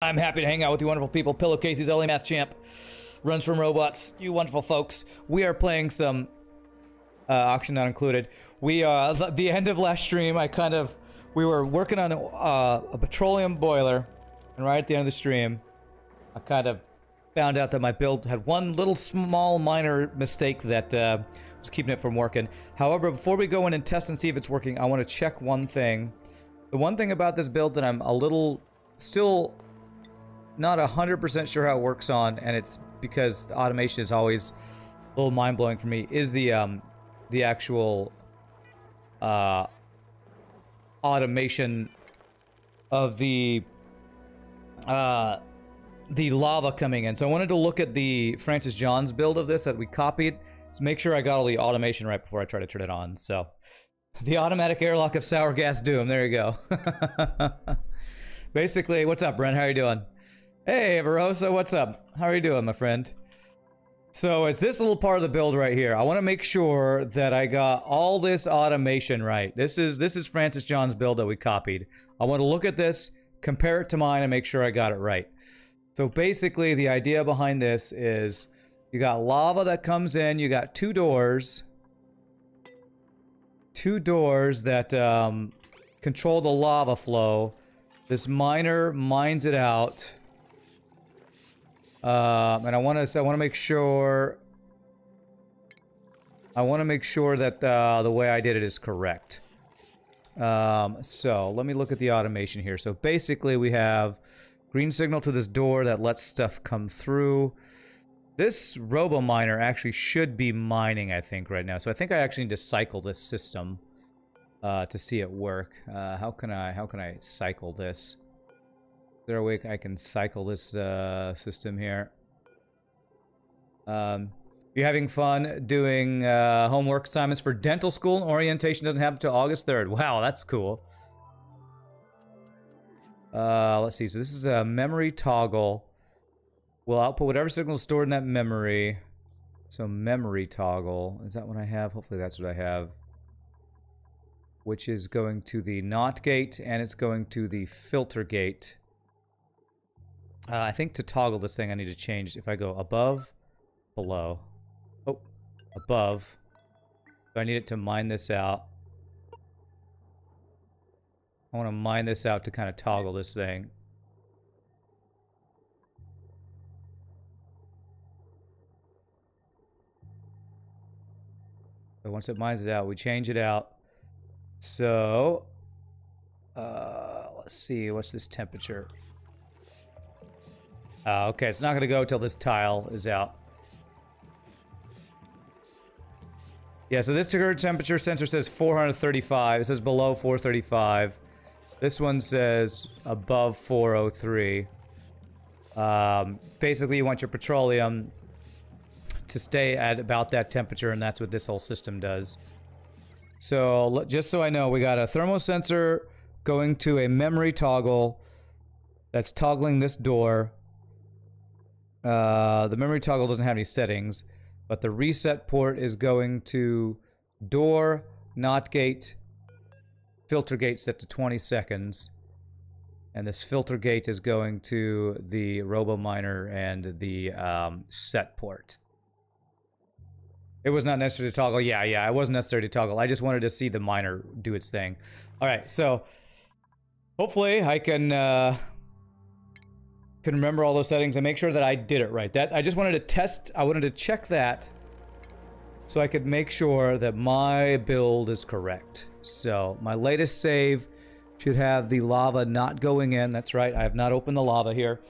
I'm happy to hang out with you wonderful people. Pillowcases, LA Math Champ, runs from robots. You wonderful folks. We are playing some uh, Oxygen Not Included. We uh, the, the end of last stream, I kind of we were working on a, uh, a petroleum boiler, and right at the end of the stream, I kind of found out that my build had one little small minor mistake that uh, was keeping it from working. However, before we go in and test and see if it's working, I want to check one thing. The one thing about this build that I'm a little still not 100% sure how it works on, and it's because the automation is always a little mind-blowing for me, is the um, the actual uh, automation of the uh, the lava coming in. So I wanted to look at the Francis Johns build of this that we copied. To make sure I got all the automation right before I try to turn it on. So the automatic airlock of sour gas doom. There you go. Basically, what's up, Brent? How are you doing? Hey, Verosa, what's up? How are you doing, my friend? So it's this little part of the build right here. I want to make sure that I got all this automation right. This is this is Francis John's build that we copied. I want to look at this, compare it to mine, and make sure I got it right. So basically, the idea behind this is you got lava that comes in. You got two doors. Two doors that um, control the lava flow. This miner mines it out. Um, and I want to I want to make sure I want to make sure that uh, the way I did it is correct. Um, so let me look at the automation here. So basically we have green signal to this door that lets stuff come through. This robo miner actually should be mining, I think, right now. So I think I actually need to cycle this system uh, to see it work. Uh, how can I how can I cycle this? There a way I can cycle this uh, system here? Um, you're having fun doing uh, homework assignments for dental school. Orientation doesn't happen until August 3rd. Wow, that's cool. Uh, let's see. So this is a memory toggle. We'll output whatever signal is stored in that memory. So memory toggle. Is that what I have? Hopefully that's what I have. Which is going to the NOT gate and it's going to the filter gate. Uh, I think to toggle this thing, I need to change. If I go above, below. Oh, above. I need it to mine this out. I want to mine this out to kind of toggle this thing. So once it mines it out, we change it out. So, uh, let's see, what's this temperature? Uh, okay, it's not going to go till this tile is out. Yeah, so this temperature sensor says 435. It says below 435. This one says above 403. Um, basically, you want your petroleum to stay at about that temperature, and that's what this whole system does. So, just so I know, we got a thermosensor going to a memory toggle that's toggling this door. Uh, the memory toggle doesn't have any settings, but the reset port is going to door, not gate, filter gate set to 20 seconds. And this filter gate is going to the robo miner and the um, set port. It was not necessary to toggle. Yeah, yeah, it wasn't necessary to toggle. I just wanted to see the miner do its thing. All right, so hopefully I can uh, can remember all those settings and make sure that I did it right. That I just wanted to test, I wanted to check that so I could make sure that my build is correct. So my latest save should have the lava not going in. That's right, I have not opened the lava here.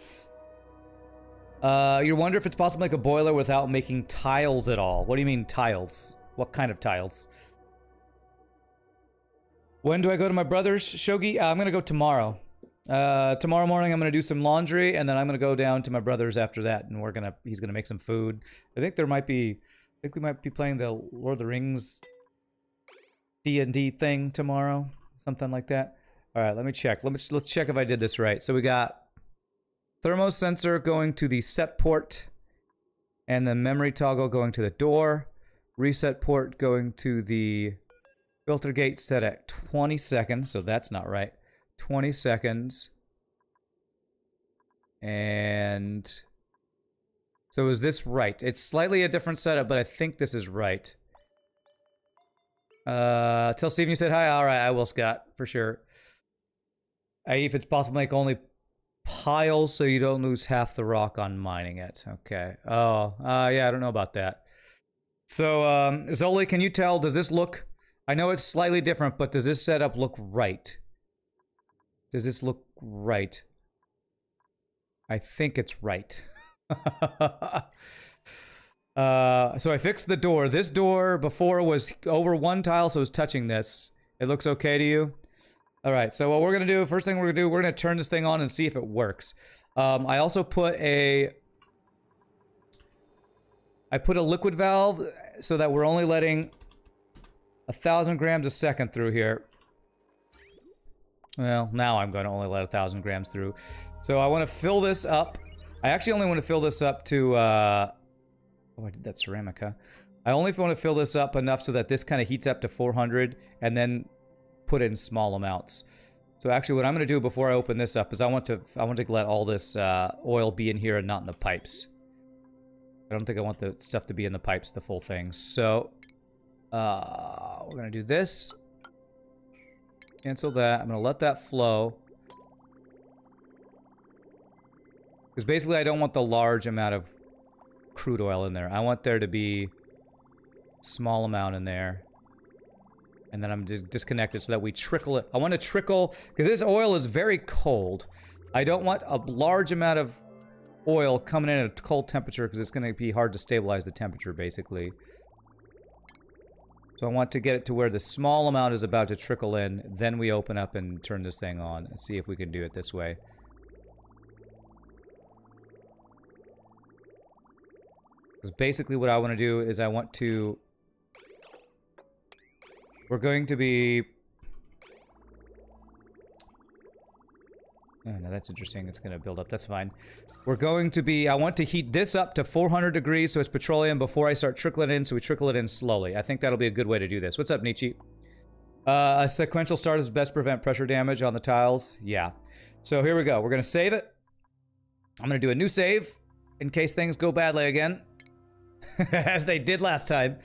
Uh, you wonder if it's possible to make a boiler without making tiles at all. What do you mean tiles? What kind of tiles? When do I go to my brother's, Shogi? Uh, I'm gonna go tomorrow. Uh, tomorrow morning, I'm gonna do some laundry, and then I'm gonna go down to my brother's after that, and we're gonna he's gonna make some food. I think there might be, I think we might be playing the Lord of the Rings D and D thing tomorrow, something like that. All right, let me check. Let me let's check if I did this right. So we got thermo sensor going to the set port, and the memory toggle going to the door. Reset port going to the filter gate set at 20 seconds, so that's not right. 20 seconds. And so is this right? It's slightly a different setup, but I think this is right. Uh, tell Steven you said hi. All right, I will, Scott, for sure. Uh, if it's possible, make only piles so you don't lose half the rock on mining it. Okay. Oh, uh, yeah, I don't know about that. So, um, Zoli, can you tell, does this look, I know it's slightly different, but does this setup look right? Does this look right? I think it's right. Uh, so I fixed the door. This door before was over one tile, so it was touching this. It looks okay to you? All right, so what we're going to do, first thing we're going to do, we're going to turn this thing on and see if it works. Um, I also put a... I put a liquid valve so that we're only letting a thousand grams a second through here. Well, now I'm going to only let a thousand grams through. So I want to fill this up. I actually only want to fill this up to... Uh, Oh, I did that ceramic, huh? I only want to fill this up enough so that this kind of heats up to 400 and then put in small amounts. So actually what I'm going to do before I open this up is I want to I want to let all this uh, oil be in here and not in the pipes. I don't think I want the stuff to be in the pipes, the full thing. So uh, we're going to do this. Cancel that. I'm going to let that flow. Because basically I don't want the large amount of crude oil in there. I want there to be small amount in there. And then I'm disconnected so that we trickle it. I want to trickle, because this oil is very cold. I don't want a large amount of oil coming in at a cold temperature because it's going to be hard to stabilize the temperature, basically. So I want to get it to where the small amount is about to trickle in. Then we open up and turn this thing on and see if we can do it this way. Because basically what I want to do is I want to... We're going to be... Oh, no, that's interesting. It's going to build up. That's fine. We're going to be... I want to heat this up to 400 degrees so it's petroleum before I start trickling it in, so we trickle it in slowly. I think that'll be a good way to do this. What's up, Nietzsche? Uh, a sequential start is best to prevent pressure damage on the tiles. Yeah. So here we go. We're going to save it. I'm going to do a new save in case things go badly again. as they did last time.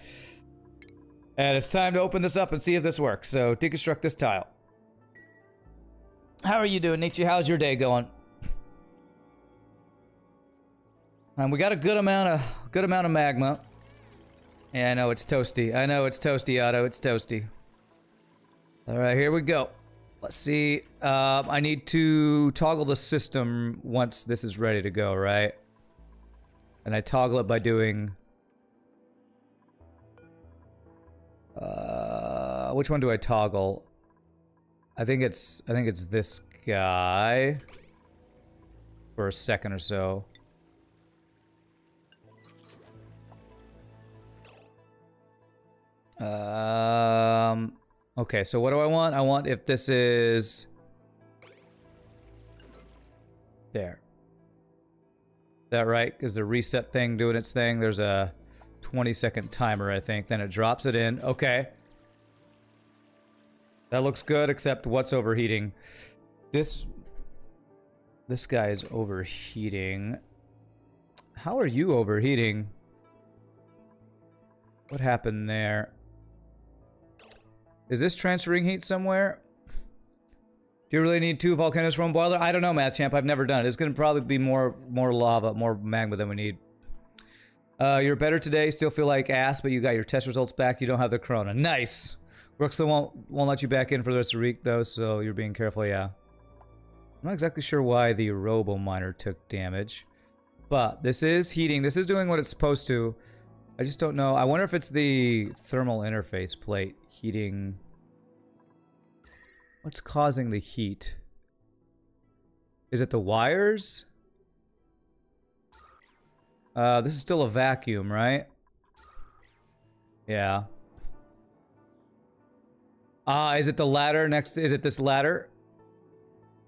And it's time to open this up and see if this works. So deconstruct this tile. How are you doing, Nietzsche? How's your day going? And we got a good amount of good amount of magma. Yeah, I know it's toasty. I know it's toasty, Otto. It's toasty. All right, here we go. Let's see. Uh, I need to toggle the system once this is ready to go, right? And I toggle it by doing Uh, which one do I toggle? I think it's I think it's this guy for a second or so. Um. Okay, so what do I want? I want if this is There. that right? Is the reset thing doing its thing? There's a 20 second timer, I think. Then it drops it in. Okay. That looks good, except what's overheating? This... This guy is overheating. How are you overheating? What happened there? Is this transferring heat somewhere? Do you really need two volcanoes from boiler? I don't know, Math Champ. I've never done it. It's going to probably be more more lava, more magma than we need. Uh, you're better today. Still feel like ass, but you got your test results back. You don't have the corona. Nice. Brooksa won't won't let you back in for the rest of the week though, so you're being careful. Yeah. I'm not exactly sure why the Robo Miner took damage, but this is heating. This is doing what it's supposed to. I just don't know. I wonder if it's the thermal interface plate heating. What's causing the heat? Is it the wires? Uh, this is still a vacuum, right? Yeah. Ah, uh, is it the ladder next? Is it this ladder?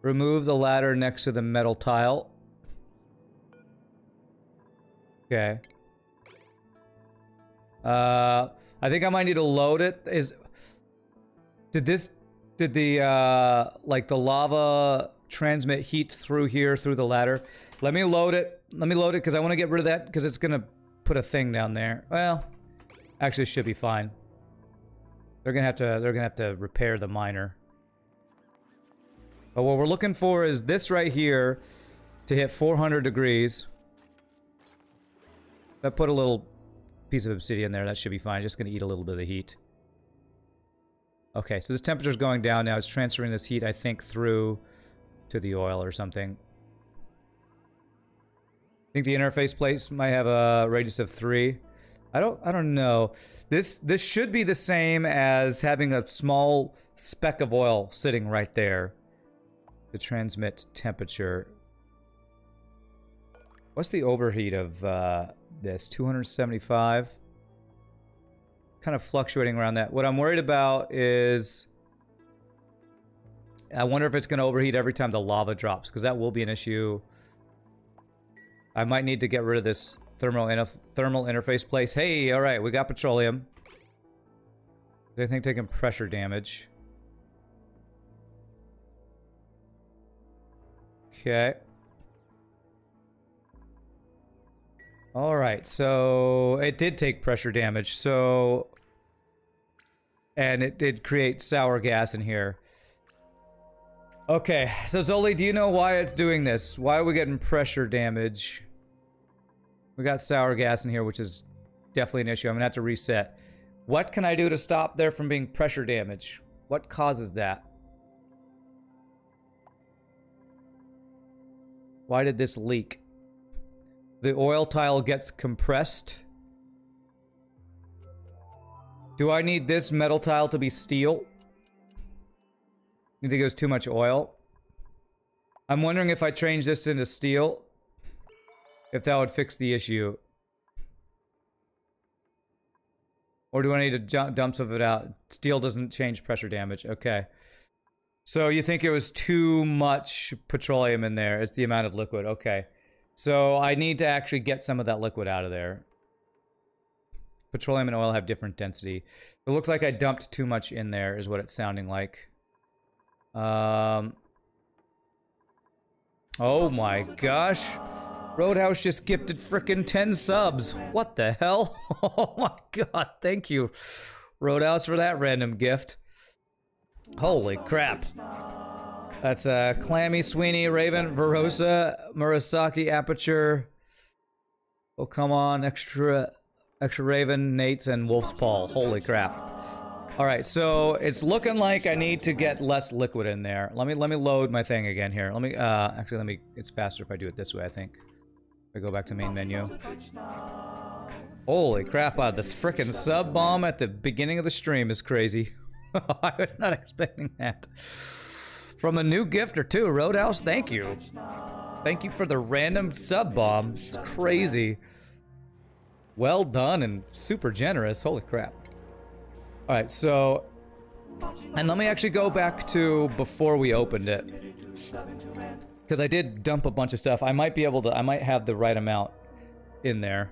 Remove the ladder next to the metal tile. Okay. Uh, I think I might need to load it. Is did this did the uh like the lava transmit heat through here, through the ladder. Let me load it. Let me load it because I want to get rid of that because it's to put a thing down there. Well, actually it should be fine. They're to have to they're to have to repair the miner. But what we're looking for is this right here to hit 400 degrees. That put a little piece of obsidian there. That should be fine. Just going to eat a little bit of the heat. Okay, so this temperature is going down now. It's transferring this heat, I think, through to the oil or something. I think the interface plates might have a radius of three. I don't I don't know. This this should be the same as having a small speck of oil sitting right there to transmit temperature. What's the overheat of uh, this? 275? Kind of fluctuating around that. What I'm worried about is... I wonder if it's going to overheat every time the lava drops, because that will be an issue. I might need to get rid of this thermal, thermal interface plate. Hey, alright, we got petroleum. I think taking pressure damage. Okay. Alright, so it did take pressure damage, so... And it did create sour gas in here. Okay, so Zoli, do you know why it's doing this? Why are we getting pressure damage? We got sour gas in here, which is definitely an issue. I'm gonna have to reset. What can I do to stop there from being pressure damage? What causes that? Why did this leak? The oil tile gets compressed. Do I need this metal tile to be steel? You think it was too much oil? I'm wondering if I change this into steel, if that would fix the issue. Or do I need to dump some of it out? Steel doesn't change pressure damage. Okay. So you think it was too much petroleum in there? It's the amount of liquid. Okay. So I need to actually get some of that liquid out of there. Petroleum and oil have different density. It looks like I dumped too much in there is what it's sounding like. Um. Oh my gosh. Roadhouse just gifted frickin' 10 subs. What the hell? Oh my god, thank you, Roadhouse, for that random gift. Holy crap. That's uh, Clammy, Sweeney, Raven, Verosa, Murasaki, Aperture. Oh, come on. Extra, extra Raven, Nate's, and Wolf's Paul. Holy crap. All right, so it's looking like I need to get less liquid in there. Let me let me load my thing again here. Let me uh actually let me it's faster if I do it this way, I think. If I go back to main menu. Holy crap, wow, this freaking sub bomb at the beginning of the stream is crazy. I was not expecting that. From a new gifter too, Roadhouse, thank you. Thank you for the random sub bomb. It's crazy. Well done and super generous. Holy crap. Alright, so... And let me actually go back to before we opened it. Because I did dump a bunch of stuff. I might be able to... I might have the right amount in there.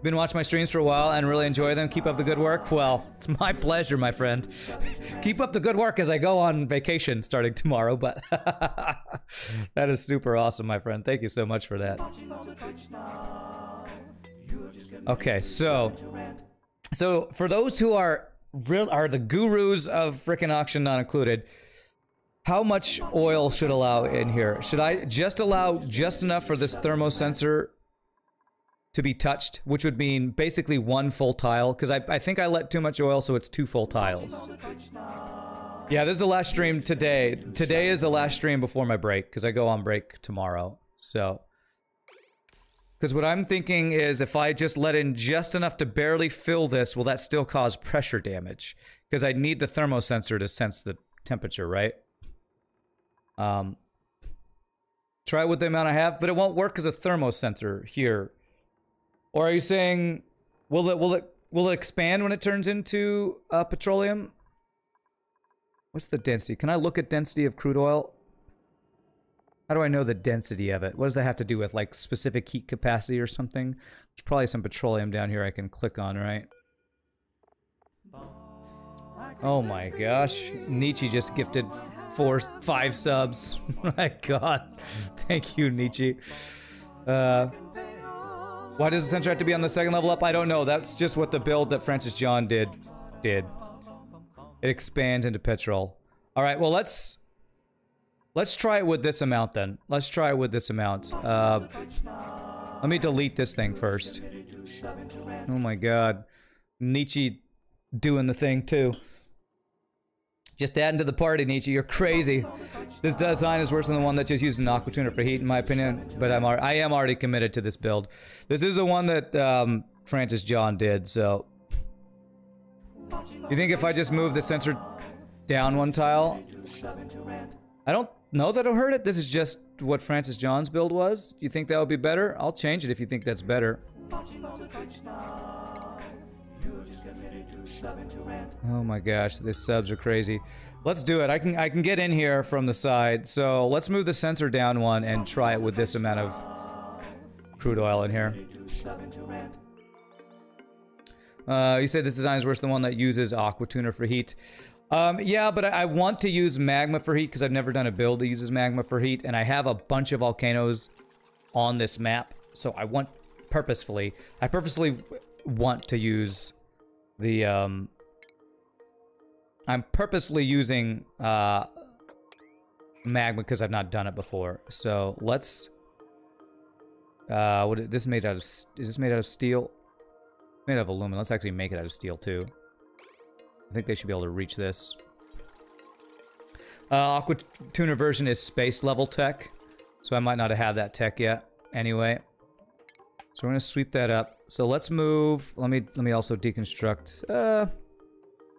Been watching my streams for a while and really enjoy them. Keep up the good work. Well, it's my pleasure, my friend. Keep up the good work as I go on vacation starting tomorrow, but that is super awesome, my friend. Thank you so much for that. Okay, so so for those who are real are the gurus of freaking Oxygen Not Included, how much oil should allow in here? Should I just allow just enough for this thermosensor to be touched, which would mean basically one full tile, because I, I think I let too much oil, so it's two full tiles. Yeah, this is the last stream today. Today is the last stream before my break, because I go on break tomorrow, so... Because what I'm thinking is if I just let in just enough to barely fill this, will that still cause pressure damage? Because I need the thermosensor to sense the temperature, right? Um, try it with the amount I have, but it won't work as a thermosensor here or are you saying will it will it will it expand when it turns into uh, petroleum? What's the density? Can I look at density of crude oil? How do I know the density of it? What does that have to do with like specific heat capacity or something? There's probably some petroleum down here I can click on, right? Oh my gosh. Nietzsche just gifted four, five subs. my god. Thank you, Nietzsche. Uh, why does the sensor have to be on the second level up? I don't know. That's just what the build that Francis John did did. It expands into petrol. All right, well, let's let's try it with this amount then. Let's try it with this amount. Uh, let me delete this thing first. Oh my god. Nietzsche doing the thing too. Just adding to the party, Nietzsche. You're crazy. This design is worse than the one that just used an aqua tuner for heat, in my opinion. But I'm I am already committed to this build. This is the one that um, Francis John did. So, you think if I just move the sensor down one tile, I don't know that it'll hurt it. This is just what Francis John's build was. You think that would be better? I'll change it if you think that's better. Oh my gosh, the subs are crazy. Let's do it. I can I can get in here from the side. So let's move the sensor down one and try it with this amount of crude oil in here. Uh, you said this design is worse than one that uses aqua tuner for heat. Um, yeah, but I, I want to use magma for heat because I've never done a build that uses magma for heat, and I have a bunch of volcanoes on this map, so I want purposefully, I purposely want to use the um, I'm purposefully using uh, magma because I've not done it before. So let's. Uh, what this made out of? Is this made out of steel? Made out of aluminum. Let's actually make it out of steel too. I think they should be able to reach this. Uh, Aqua Tuner version is space level tech, so I might not have that tech yet. Anyway, so we're gonna sweep that up. So let's move. Let me let me also deconstruct. Uh,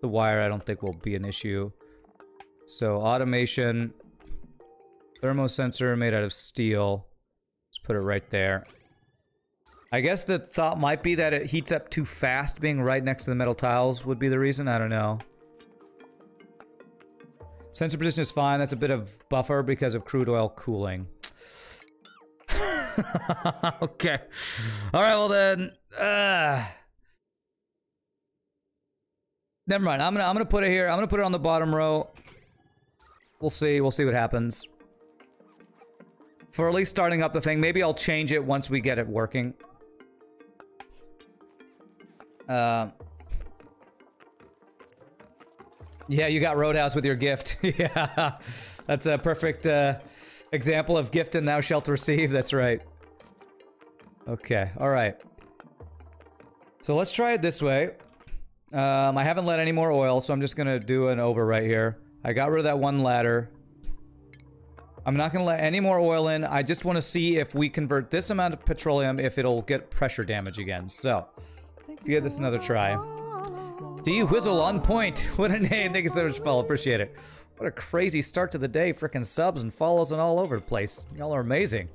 the wire I don't think will be an issue. So automation, thermosensor made out of steel. Let's put it right there. I guess the thought might be that it heats up too fast being right next to the metal tiles would be the reason. I don't know. Sensor position is fine. That's a bit of buffer because of crude oil cooling. okay. All right, well then. Uh, Never mind. I'm gonna I'm gonna put it here. I'm gonna put it on the bottom row. We'll see. We'll see what happens. For at least starting up the thing. Maybe I'll change it once we get it working. Uh, yeah, you got Roadhouse with your gift. yeah, that's a perfect uh, example of gift and thou shalt receive. That's right. Okay, all right. So let's try it this way. Um, I haven't let any more oil, so I'm just gonna do an over right here. I got rid of that one ladder. I'm not gonna let any more oil in. I just want to see if we convert this amount of petroleum, if it'll get pressure damage again. So, let's give this another try. Do you whizzle on point? What a name. Thank you so much, Phil. Appreciate it. What a crazy start to the day. Freaking subs and follows and all over the place. Y'all are amazing.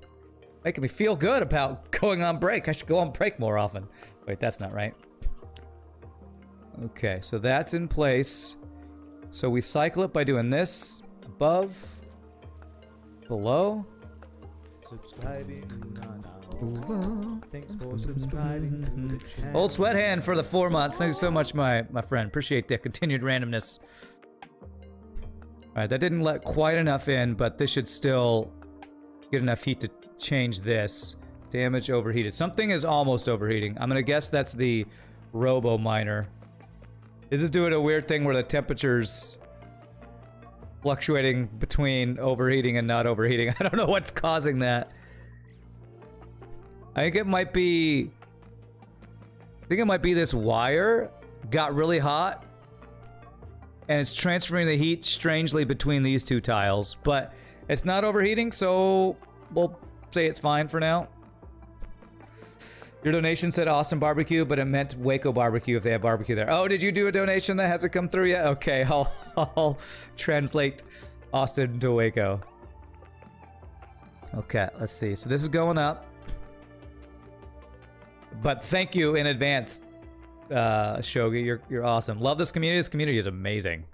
Making me feel good about going on break. I should go on break more often. Wait, that's not right. Okay, so that's in place. So we cycle it by doing this above, below. Subscribing. Thanks for subscribing. Old sweat hand for the four months. Thank you so much, my my friend. Appreciate the continued randomness. All right, that didn't let quite enough in, but this should still get enough heat to change this. Damage overheated. Something is almost overheating. I'm gonna guess that's the Robo Miner. This is doing a weird thing where the temperature's fluctuating between overheating and not overheating. I don't know what's causing that. I think it might be... I think it might be this wire got really hot and it's transferring the heat strangely between these two tiles. But it's not overheating, so we'll say it's fine for now. Your donation said Austin Barbecue, but it meant Waco Barbecue if they have barbecue there. Oh, did you do a donation that hasn't come through yet? Okay, I'll, I'll translate Austin to Waco. Okay, let's see. So this is going up. But thank you in advance, uh, Shogi. You're you're awesome. Love this community. This community is amazing.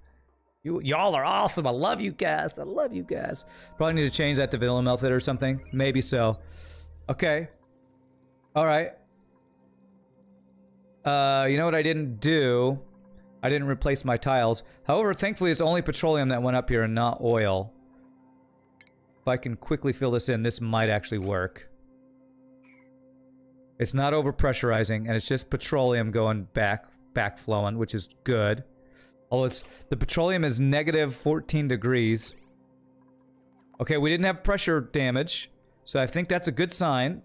You y'all are awesome. I love you guys. I love you guys. Probably need to change that to vanilla melted or something. Maybe so. Okay. All right. Uh, you know what I didn't do I didn't replace my tiles. However, thankfully it's only petroleum that went up here and not oil. If I can quickly fill this in, this might actually work. It's not over pressurizing, and it's just petroleum going back, back flowing, which is good. Although it's the petroleum is negative 14 degrees. Okay, we didn't have pressure damage, so I think that's a good sign.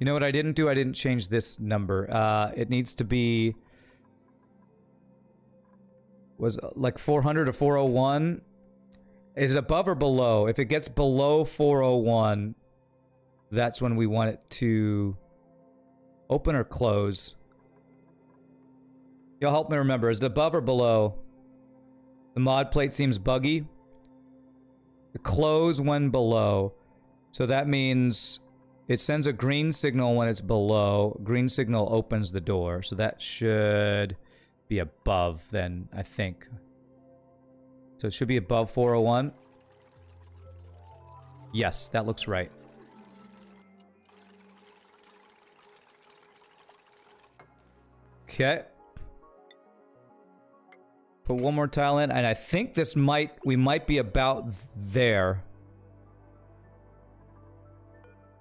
You know what I didn't do? I didn't change this number. Uh, it needs to be was like 400 or 401. Is it above or below? If it gets below 401, that's when we want it to open or close. You'll help me remember. Is it above or below? The mod plate seems buggy. The close when below. So that means it sends a green signal when it's below. Green signal opens the door. So that should be above then, I think. So it should be above 401. Yes, that looks right. Okay. Put one more tile in, and I think this might, we might be about there.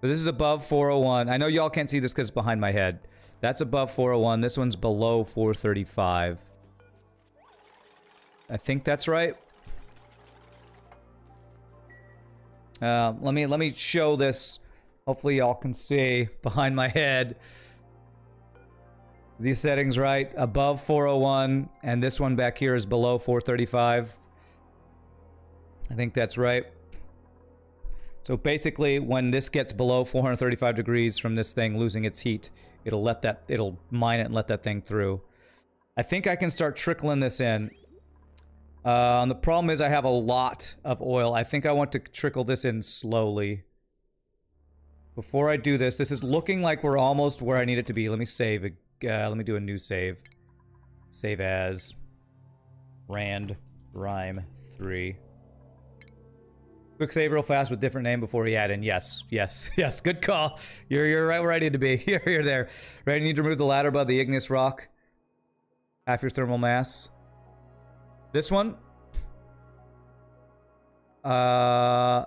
This is above 401. I know y'all can't see this because it's behind my head. That's above 401. This one's below 435. I think that's right. Uh, let me let me show this. Hopefully y'all can see behind my head. These settings right above 401 and this one back here is below 435. I think that's right. So basically when this gets below 435 degrees from this thing losing its heat, it'll let that it'll mine it and let that thing through. I think I can start trickling this in. Uh, the problem is I have a lot of oil. I think I want to trickle this in slowly. Before I do this, this is looking like we're almost where I need it to be. Let me save. Uh, let me do a new save. Save as Rand Rime 3. Quick save real fast with different name before we add in. Yes, yes, yes. Good call. You're you're right where I need to be. You're, you're there. Right, you need to remove the ladder above the igneous rock. Half your thermal mass. This one. Uh.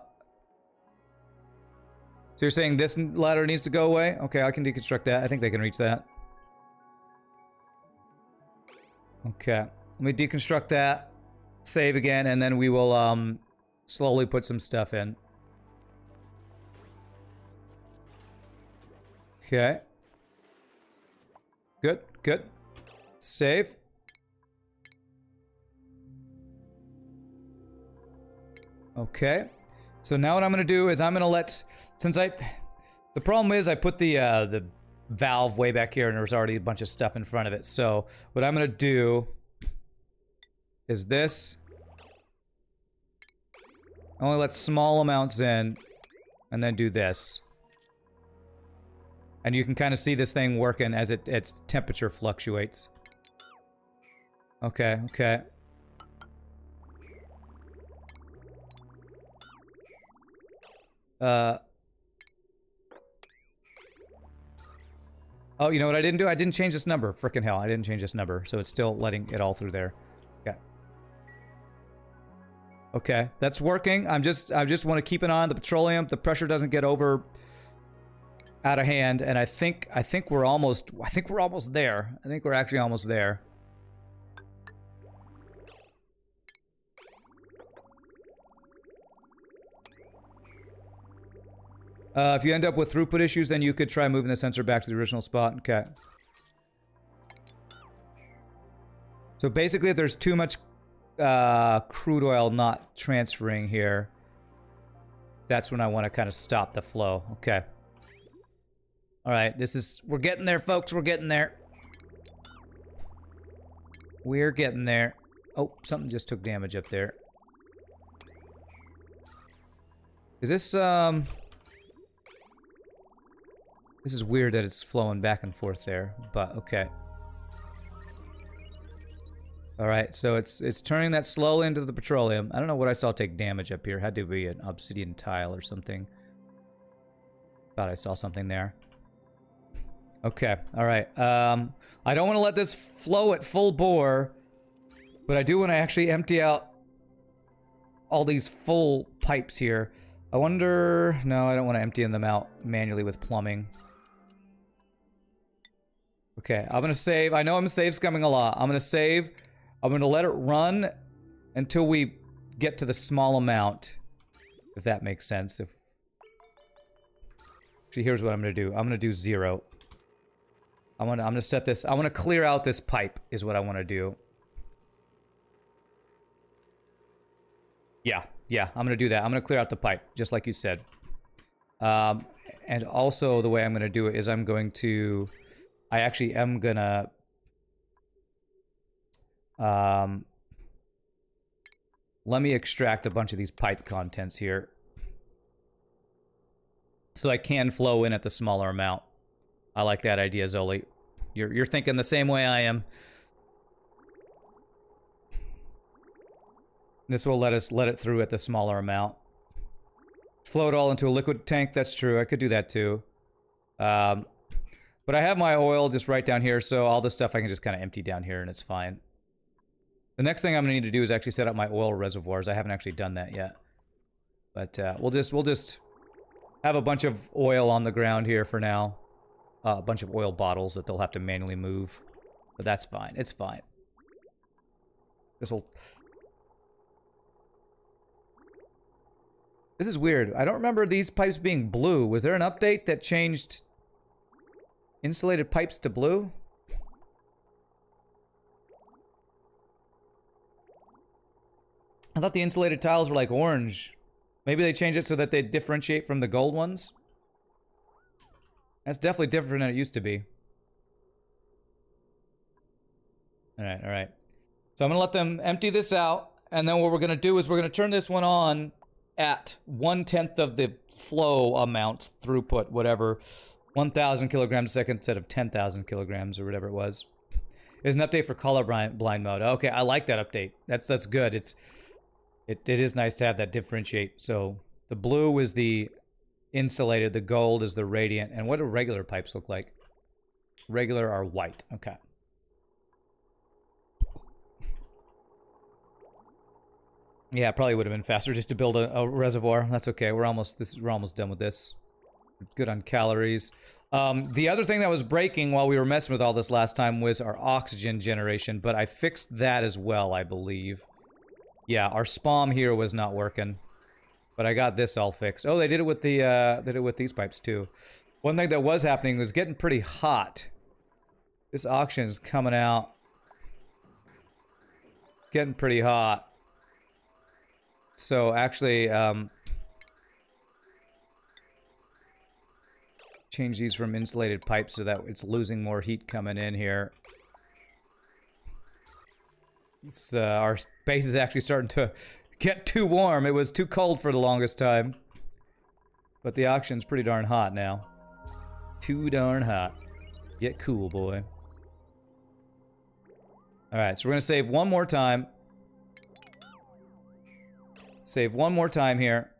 So you're saying this ladder needs to go away? Okay, I can deconstruct that. I think they can reach that. Okay. Let me deconstruct that. Save again, and then we will um, slowly put some stuff in. Okay. Good, good. Save. Okay. So now what I'm going to do is I'm going to let, since I, the problem is I put the, uh, the valve way back here and there's already a bunch of stuff in front of it. So what I'm going to do is this. Only let small amounts in and then do this. And you can kind of see this thing working as it its temperature fluctuates. Okay, okay. Uh. Oh, you know what I didn't do? I didn't change this number. Frickin' hell, I didn't change this number. So it's still letting it all through there. Okay. Okay, that's working. I'm just, I just want to keep it on the petroleum. The pressure doesn't get over out of hand. And I think, I think we're almost, I think we're almost there. I think we're actually almost there. Uh, if you end up with throughput issues, then you could try moving the sensor back to the original spot. Okay. So basically, if there's too much uh, crude oil not transferring here, that's when I want to kind of stop the flow. Okay. All right, this is... We're getting there, folks. We're getting there. We're getting there. Oh, something just took damage up there. Is this, um... This is weird that it's flowing back and forth there, but okay. Alright, so it's it's turning that slowly into the petroleum. I don't know what I saw take damage up here. Had to be an obsidian tile or something. Thought I saw something there. Okay, all right. Um, I don't want to let this flow at full bore, but I do want to actually empty out all these full pipes here. I wonder... No, I don't want to empty them out manually with plumbing. Okay, I'm to save. I know I'm save scumming a lot. I'm to save. I'm to let it run until we get to the small amount. If that makes sense. If Actually, here's what I'm to do. I'm to do zero. I'm to I'm to set this. I want to clear out this pipe is what I want to do. Yeah, yeah, I'm to do that. I'm to clear out the pipe, just like you said. Um, and also the way I'm to do it is I'm going to... I actually am to... Um, let me extract a bunch of these pipe contents here. So I can flow in at the smaller amount. I like that idea, Zoli. You're, you're thinking the same way I am. This will let us let it through at the smaller amount. Flow it all into a liquid tank, that's true. I could do that too. Um, but I have my oil just right down here, so all this stuff I can just kind of empty down here and it's fine. The next thing I'm gonna need to do is actually set up my oil reservoirs. I haven't actually done that yet. But uh, we'll just we'll just have a bunch of oil on the ground here for now. Uh, a bunch of oil bottles that they'll have to manually move. But that's fine. It's fine. This will This is weird. I don't remember these pipes being blue. Was there an update that changed insulated pipes to blue? I thought the insulated tiles were like orange. Maybe they change it so that they differentiate from the gold ones? That's definitely different than it used to be. Alright, alright. So I'm going to let them empty this out. And then what we're going to do is we're going to turn this one on at one tenth of the flow amount, throughput, whatever, 1,000 kilograms a second instead of 10,000 kilograms or whatever it was. Is an update for color blind mode. Okay, I like that update. That's that's good. It's it, it is nice to have that differentiate. So the blue is the insulated, the gold is the radiant, and what do regular pipes look like? Regular are white. Okay. Yeah, probably would have been faster just to build a, a, reservoir. That's okay. We're almost this. We're almost done with this. Good on calories. Um, the other thing that was breaking while we were messing with all this last time was our oxygen generation, but I fixed that as well, I believe. Yeah, our SPOM here was not working, but I got this all fixed. Oh, they did it with the uh, they did it with these pipes too. One thing that was happening was getting pretty hot. This oxygen is coming out, getting pretty hot. So actually, um, change these from insulated pipes so that it's losing more heat coming in here. Uh, our base is actually starting to get too warm. It was too cold for the longest time. But the oxygen's pretty darn hot now. Too darn hot. Get cool, boy. Alright, so we're going to save one more time. Save one more time here.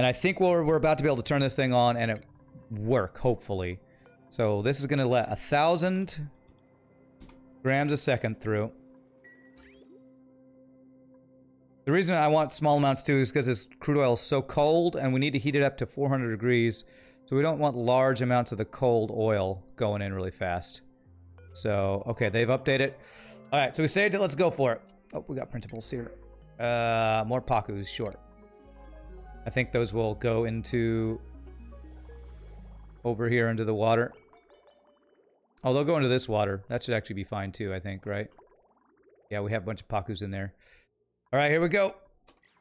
And I think we're, we're about to be able to turn this thing on and it work, hopefully. So this is going to let a thousand grams a second through. The reason I want small amounts too is because this crude oil is so cold and we need to heat it up to 400 degrees. So we don't want large amounts of the cold oil going in really fast. So, okay, they've updated. All right, so we saved it. Let's go for it. Oh, we got printables here. Uh, more Pacus, sure. I think those will go into... Over here into the water. Oh, they'll go into this water. That should actually be fine too, I think, right? Yeah, we have a bunch of Pacus in there. All right, here we go.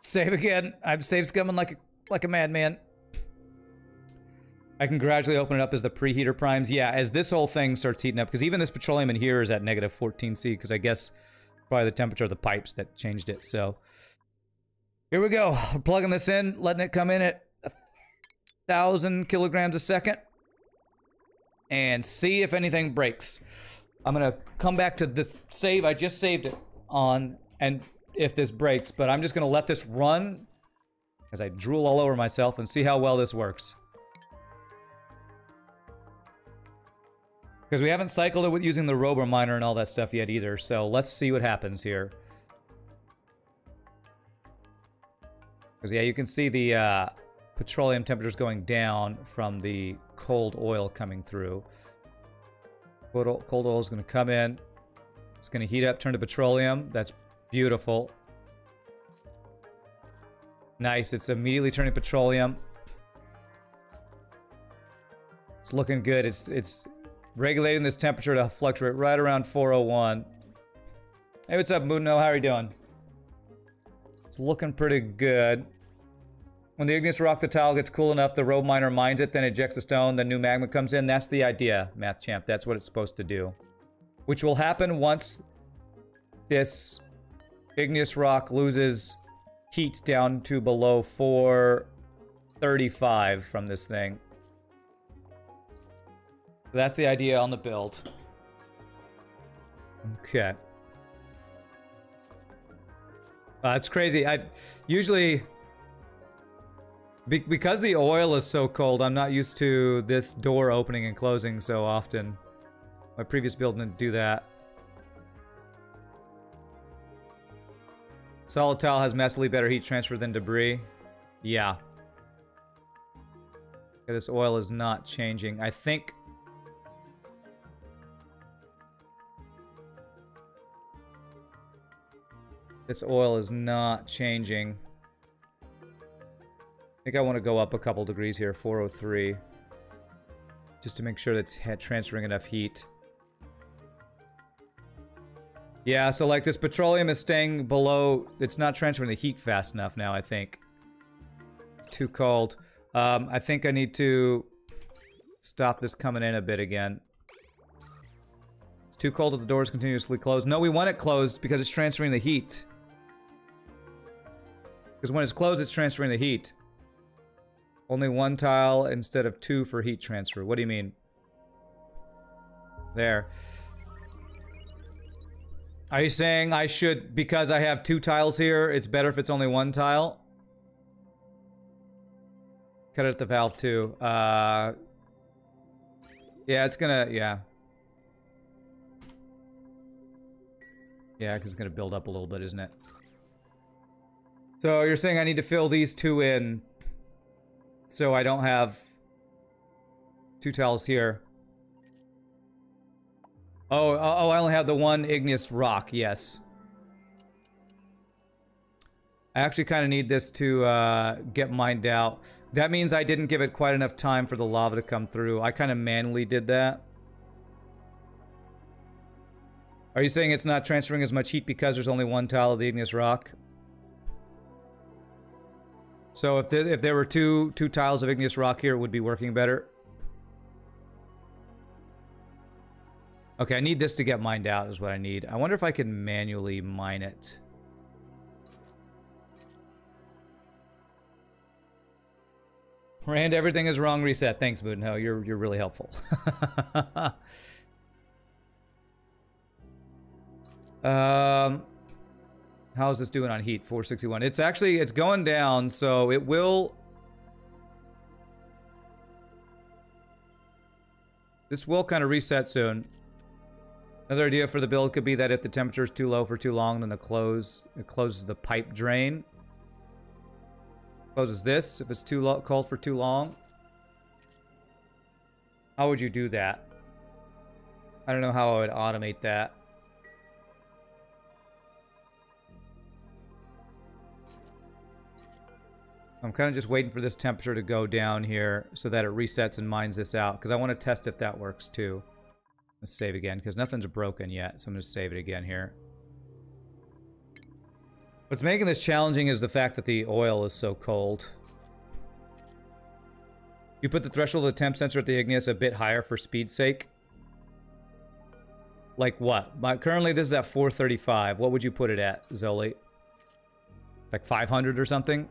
Save again. I'm save scumming like a, like a madman. I can gradually open it up as the preheater primes. Yeah, as this whole thing starts heating up, because even this petroleum in here is at negative 14C, because I guess Probably the temperature of the pipes that changed it. So here we go. We're plugging this in, letting it come in at a thousand kilograms a second. And see if anything breaks. I'm gonna come back to this save. I just saved it on and if this breaks, but I'm just gonna let this run as I drool all over myself and see how well this works. Because we haven't cycled it with using the Robo Miner and all that stuff yet either. So let's see what happens here. Because yeah, you can see the uh, petroleum temperatures going down from the cold oil coming through. Cold oil is going to come in. It's going to heat up, turn to petroleum. That's beautiful. Nice. It's immediately turning petroleum. It's looking good. It's it's regulating this temperature to fluctuate right around 401. Hey, what's up, Muno? How are you doing? It's looking pretty good. When the igneous rock, the tile gets cool enough, the robo miner mines it, then ejects the stone, the new magma comes in. That's the idea, Math Champ. That's what it's supposed to do. Which will happen once this igneous rock loses heat down to below 435 from this thing. That's the idea on the build. Okay. Uh, it's crazy. I usually be because the oil is so cold, I'm not used to this door opening and closing so often. My previous build didn't do that. Solid tile has massively better heat transfer than debris. Yeah. Okay, this oil is not changing. I think... This oil is not changing. I think I want to go up a couple degrees here, 403. Just to make sure that it's transferring enough heat. Yeah, so like this petroleum is staying below, it's not transferring the heat fast enough now, I think. It's too cold. Um, I think I need to stop this coming in a bit again. It's too cold if the door is continuously closed. No, we want it closed because it's transferring the heat. Because when it's closed, it's transferring the heat. Only one tile instead of two for heat transfer. What do you mean? There. Are you saying I should, because I have two tiles here, it's better if it's only one tile? Cut it at the valve too. Uh, yeah, it's gonna, yeah. Yeah, because it's gonna build up a little bit, isn't it? So you're saying I need to fill these two in so I don't have two tiles here. Oh, oh, oh, I only have the one igneous rock, yes. I actually kind of need this to uh, get mined out. That means I didn't give it quite enough time for the lava to come through. I kind of manually did that. Are you saying it's not transferring as much heat because there's only one tile of the igneous rock? So if there, if there were two two tiles of igneous rock here, it would be working better? Okay, I need this to get mined out is what I need. I wonder if I can manually mine it. Rand, everything is wrong. Reset. Thanks, Moonho. You're you're really helpful. um, how's this doing on heat? 461. It's actually it's going down, so it will. This will kind of reset soon. Another idea for the build could be that if the temperature is too low for too long, then the close it closes the pipe drain. Closes this if it's too low, cold for too long. How would you do that? I don't know how I would automate that. I'm kind of just waiting for this temperature to go down here so that it resets and mines this out because I want to test if that works too. Let's save again, because nothing's broken yet, so I'm going to save it again here. What's making this challenging is the fact that the oil is so cold. You put the threshold of the temp sensor at the igneous a bit higher for speed's sake. Like what? My, currently this is at 435. What would you put it at, Zoli? Like 500 or something?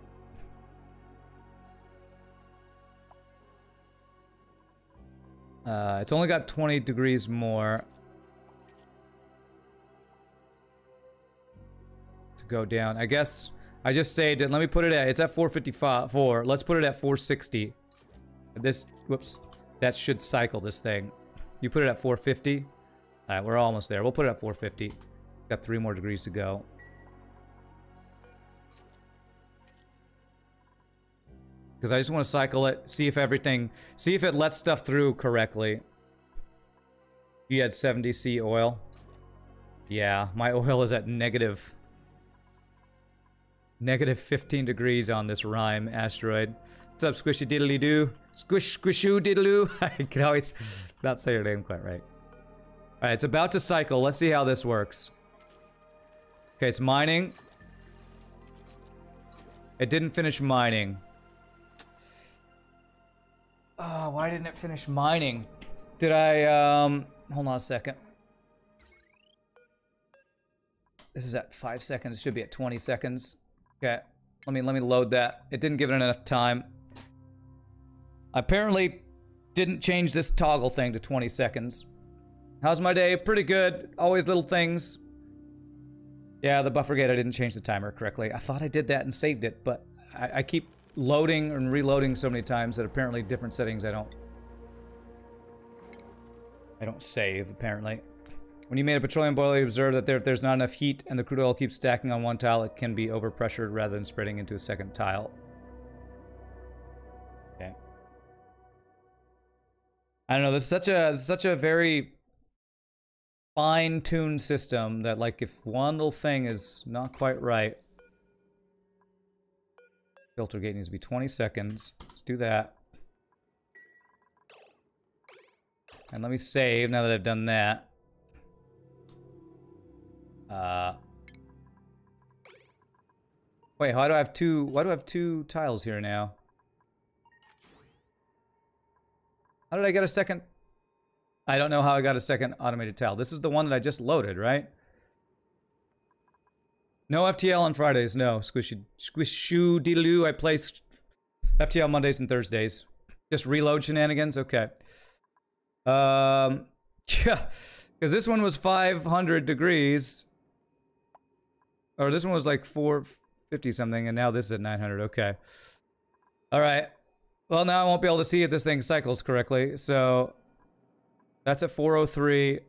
Uh, it's only got 20 degrees more. To go down. I guess I just saved it. Let me put it at, it's at 454. Let's put it at 460. This, whoops. That should cycle this thing. You put it at 450. All right, we're almost there. We'll put it at 450. Got three more degrees to go. Because I just want to cycle it, see if everything, see if it lets stuff through correctly. You had 70C oil. Yeah, my oil is at negative, negative 15 degrees on this Rime asteroid. What's up, Squishy Diddly Doo? Squish Squishu Diddloo? I can always not say your name quite right. Alright, it's about to cycle. Let's see how this works. Okay, it's mining. It didn't finish mining. Oh, why didn't it finish mining? Did I, um, hold on a second. This is at five seconds. It should be at 20 seconds. Okay, let me, let me load that. It didn't give it enough time. I apparently didn't change this toggle thing to 20 seconds. How's my day? Pretty good. Always little things. Yeah, the buffer gate, I didn't change the timer correctly. I thought I did that and saved it, but I, I keep loading and reloading so many times that apparently different settings I don't... I don't save, apparently. When you made a petroleum boiler, you observe that there, if there's not enough heat and the crude oil keeps stacking on one tile, it can be overpressured rather than spreading into a second tile. Okay. I don't know, this is such a, such a very fine-tuned system that, like, if one little thing is not quite right, filter gate needs to be 20 seconds. Let's do that. And let me save now that I've done that. Uh, wait, why do I have two? Why do I have two tiles here now? How did I get a second I don't know how I got a second automated tile. This is the one that I just loaded, right? No FTL on Fridays, no. Squishy, squish squishy doo I play FTL Mondays and Thursdays. Just reload shenanigans? Okay. Um, yeah, because this one was 500 degrees. Or this one was like 450 something, and now this is at 900. Okay. All right. Well, now I won't be able to see if this thing cycles correctly, so that's at 403.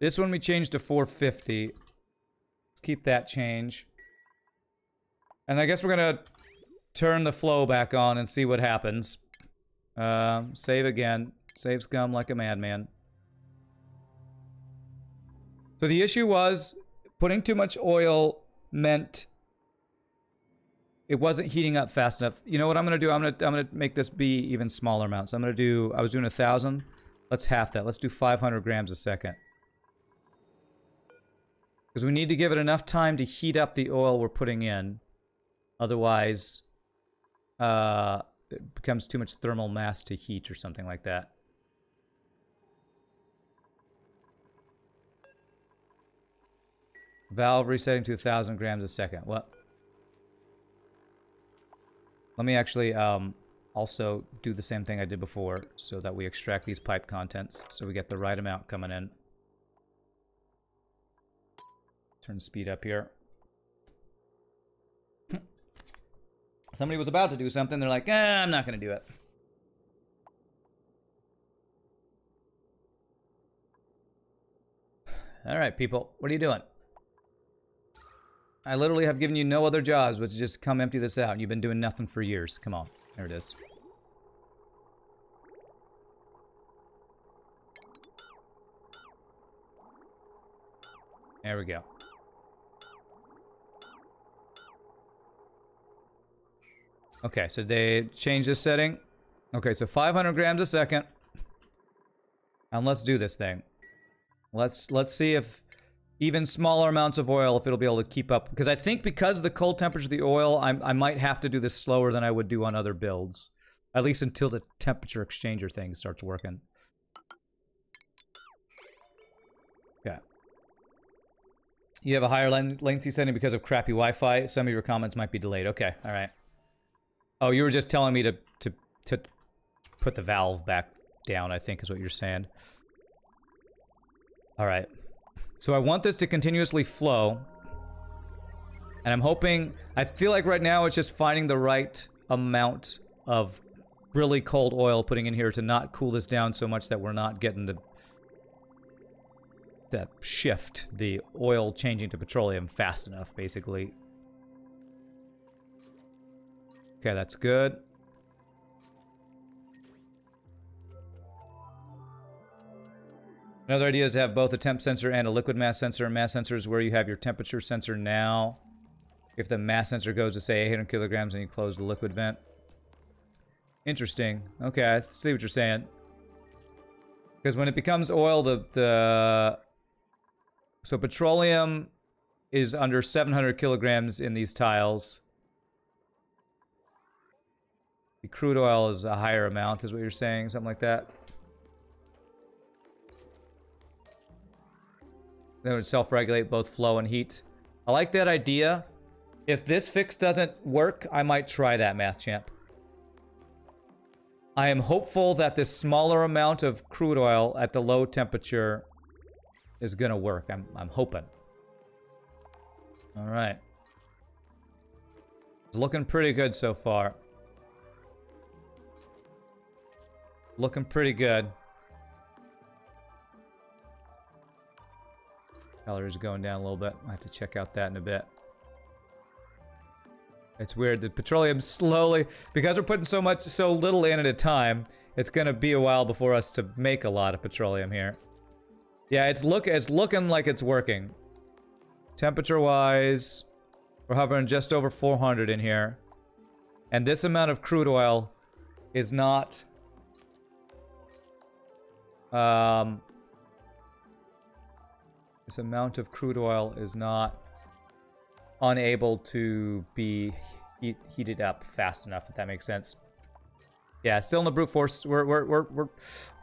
This one we changed to 450. Let's keep that change. And I guess we're gonna turn the flow back on and see what happens. Um, save again. Save scum like a madman. So the issue was putting too much oil meant it wasn't heating up fast enough. You know what I'm gonna do? I'm gonna I'm gonna make this be even smaller amounts. I'm gonna do I was doing a thousand. Let's half that. Let's do 500 grams a second. Because we need to give it enough time to heat up the oil we're putting in. Otherwise, uh, it becomes too much thermal mass to heat or something like that. Valve resetting to 1,000 grams a second. What? Let me actually, um, also do the same thing I did before so that we extract these pipe contents so we get the right amount coming in. Turn speed up here. Somebody was about to do something, they're like, eh, I'm not going to do it. All right, people, what are you doing? I literally have given you no other jobs but to just come empty this out. You've been doing nothing for years. Come on. There it is. There we go. Okay, so they changed this setting. Okay, so 500 grams a second. And let's do this thing. Let's let's see if even smaller amounts of oil, if it'll be able to keep up. Because I think because of the cold temperature of the oil, I, I might have to do this slower than I would do on other builds. At least until the temperature exchanger thing starts working. Okay. You have a higher latency setting because of crappy Wi-Fi. Some of your comments might be delayed. Okay, all right. Oh, you were just telling me to, to, to put the valve back down, I think is what you're saying. All right. So I want this to continuously flow. And I'm hoping, I feel like right now it's just finding the right amount of really cold oil putting in here to not cool this down so much that we're not getting the that shift the oil changing to petroleum fast enough, basically. Okay, that's good. Another idea is to have both a temp sensor and a liquid mass sensor. Mass sensor is where you have your temperature sensor now. If the mass sensor goes to, say, 800 kilograms and you close the liquid vent. Interesting. Okay, I see what you're saying. Because when it becomes oil, the, the... So petroleum is under 700 kilograms in these tiles. The crude oil is a higher amount, is what you're saying, something like that. Then it would self-regulate both flow and heat. I like that idea. If this fix doesn't work, I might try that, Math Champ. I am hopeful that this smaller amount of crude oil at the low temperature is going to work. I'm, I'm hoping. All right. It's looking pretty good so far. Looking pretty good. Calories going down a little bit. I have to check out that in a bit. It's weird. The petroleum slowly, because we're putting so much, so little in at a time, it's gonna be a while before us to make a lot of petroleum here. Yeah, it's look, it's looking like it's working. Temperature-wise, we're hovering just over 400 in here. And this amount of crude oil is not... Um, this amount of crude oil is not unable to be heat, heated up fast enough, if that makes sense. Yeah, still in the brute force. We're, we're, we're, we're,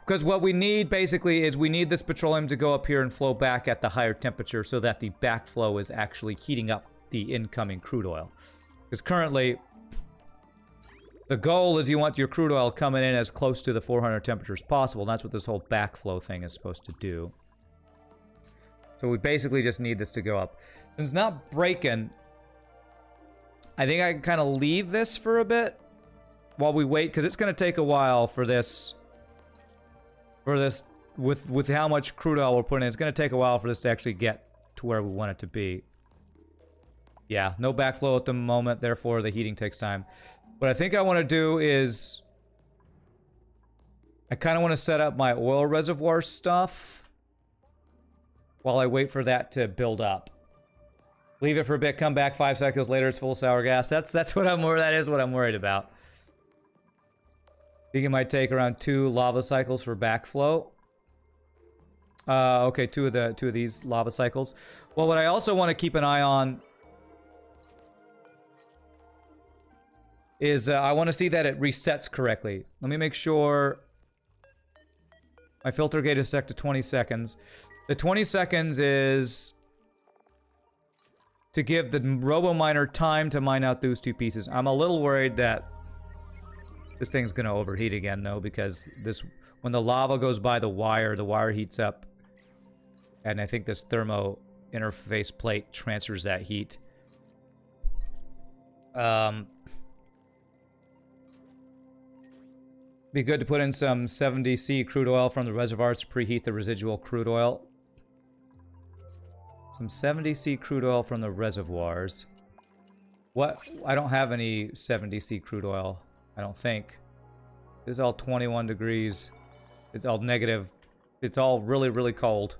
because what we need basically is we need this petroleum to go up here and flow back at the higher temperature so that the backflow is actually heating up the incoming crude oil. Because currently, the goal is you want your crude oil coming in as close to the 400 temperature as possible. That's what this whole backflow thing is supposed to do. So we basically just need this to go up. It's not breaking. I think I can kind of leave this for a bit while we wait, because it's going to take a while for this, for this, with, with how much crude oil we're putting in, it's going to take a while for this to actually get to where we want it to be. Yeah, no backflow at the moment, therefore the heating takes time. What I think I want to do is... I kind of want to set up my oil reservoir stuff while I wait for that to build up. Leave it for a bit, come back five seconds later, it's full sour gas. That's that's what I'm worried. That is what I'm worried about. Think it might take around two lava cycles for backflow. Uh, okay, two of the two of these lava cycles. Well, what I also want to keep an eye on is uh, I want to see that it resets correctly. Let me make sure my filter gate is set to 20 seconds. The 20 seconds is to give the robo miner time to mine out those two pieces. I'm a little worried that this thing's going to overheat again, though, because this when the lava goes by the wire, the wire heats up. And I think this thermal interface plate transfers that heat. Um, be good to put in some 70C crude oil from the reservoirs to preheat the residual crude oil. Some 70C crude oil from the reservoirs. What? I don't have any 70C crude oil. I don't think. It's all 21 degrees. It's all negative. It's all really, really cold.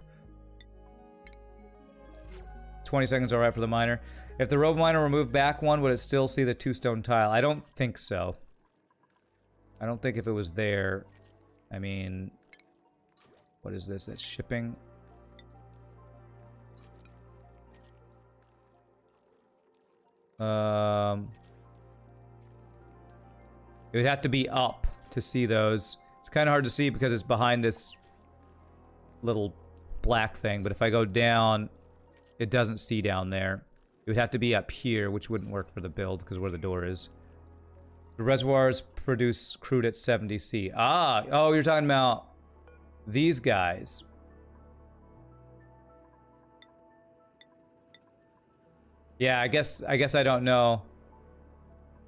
20 seconds alright for the miner. If the robo miner removed back one, would it still see the two stone tile? I don't think so. I don't think if it was there... I mean... What is this? That's shipping? Um, it would have to be up to see those. It's kind of hard to see because it's behind this little black thing. But if I go down, it doesn't see down there. It would have to be up here, which wouldn't work for the build because where the door is. The reservoirs produce crude at 70C. Ah, oh, you're talking about these guys. Yeah, I guess I guess I don't know.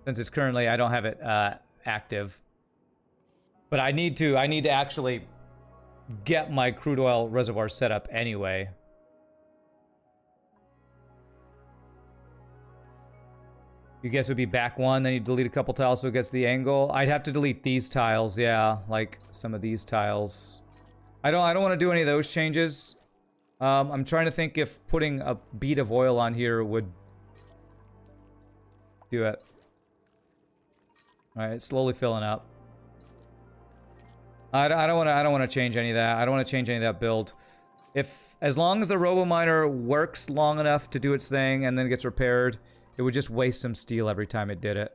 Since it's currently I don't have it uh, active. But I need to I need to actually get my crude oil reservoir set up anyway. You guess it would be back one, then you delete a couple tiles so it gets the angle. I'd have to delete these tiles, yeah, like some of these tiles. I don't I don't want to do any of those changes. Um, I'm trying to think if putting a bead of oil on here would do it. All right, slowly filling up. I, I don't want to. I don't want to change any of that. I don't want to change any of that build. If as long as the Robo Miner works long enough to do its thing and then gets repaired, it would just waste some steel every time it did it.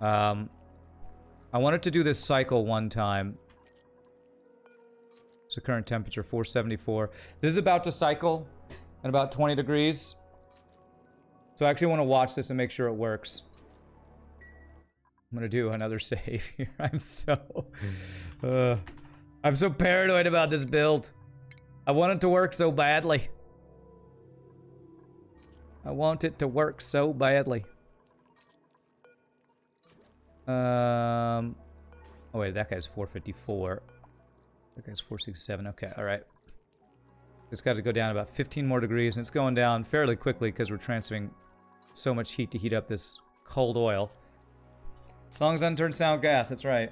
Um, I wanted to do this cycle one time. So current temperature 474. This is about to cycle at about 20 degrees. So I actually want to watch this and make sure it works. I'm gonna do another save here. I'm so, uh, I'm so paranoid about this build. I want it to work so badly. I want it to work so badly. Um, oh wait, that guy's 454. That guy's 467. Okay, all right. It's got to go down about 15 more degrees, and it's going down fairly quickly because we're transferring so much heat to heat up this cold oil. As long as unturned sound gas, that's right.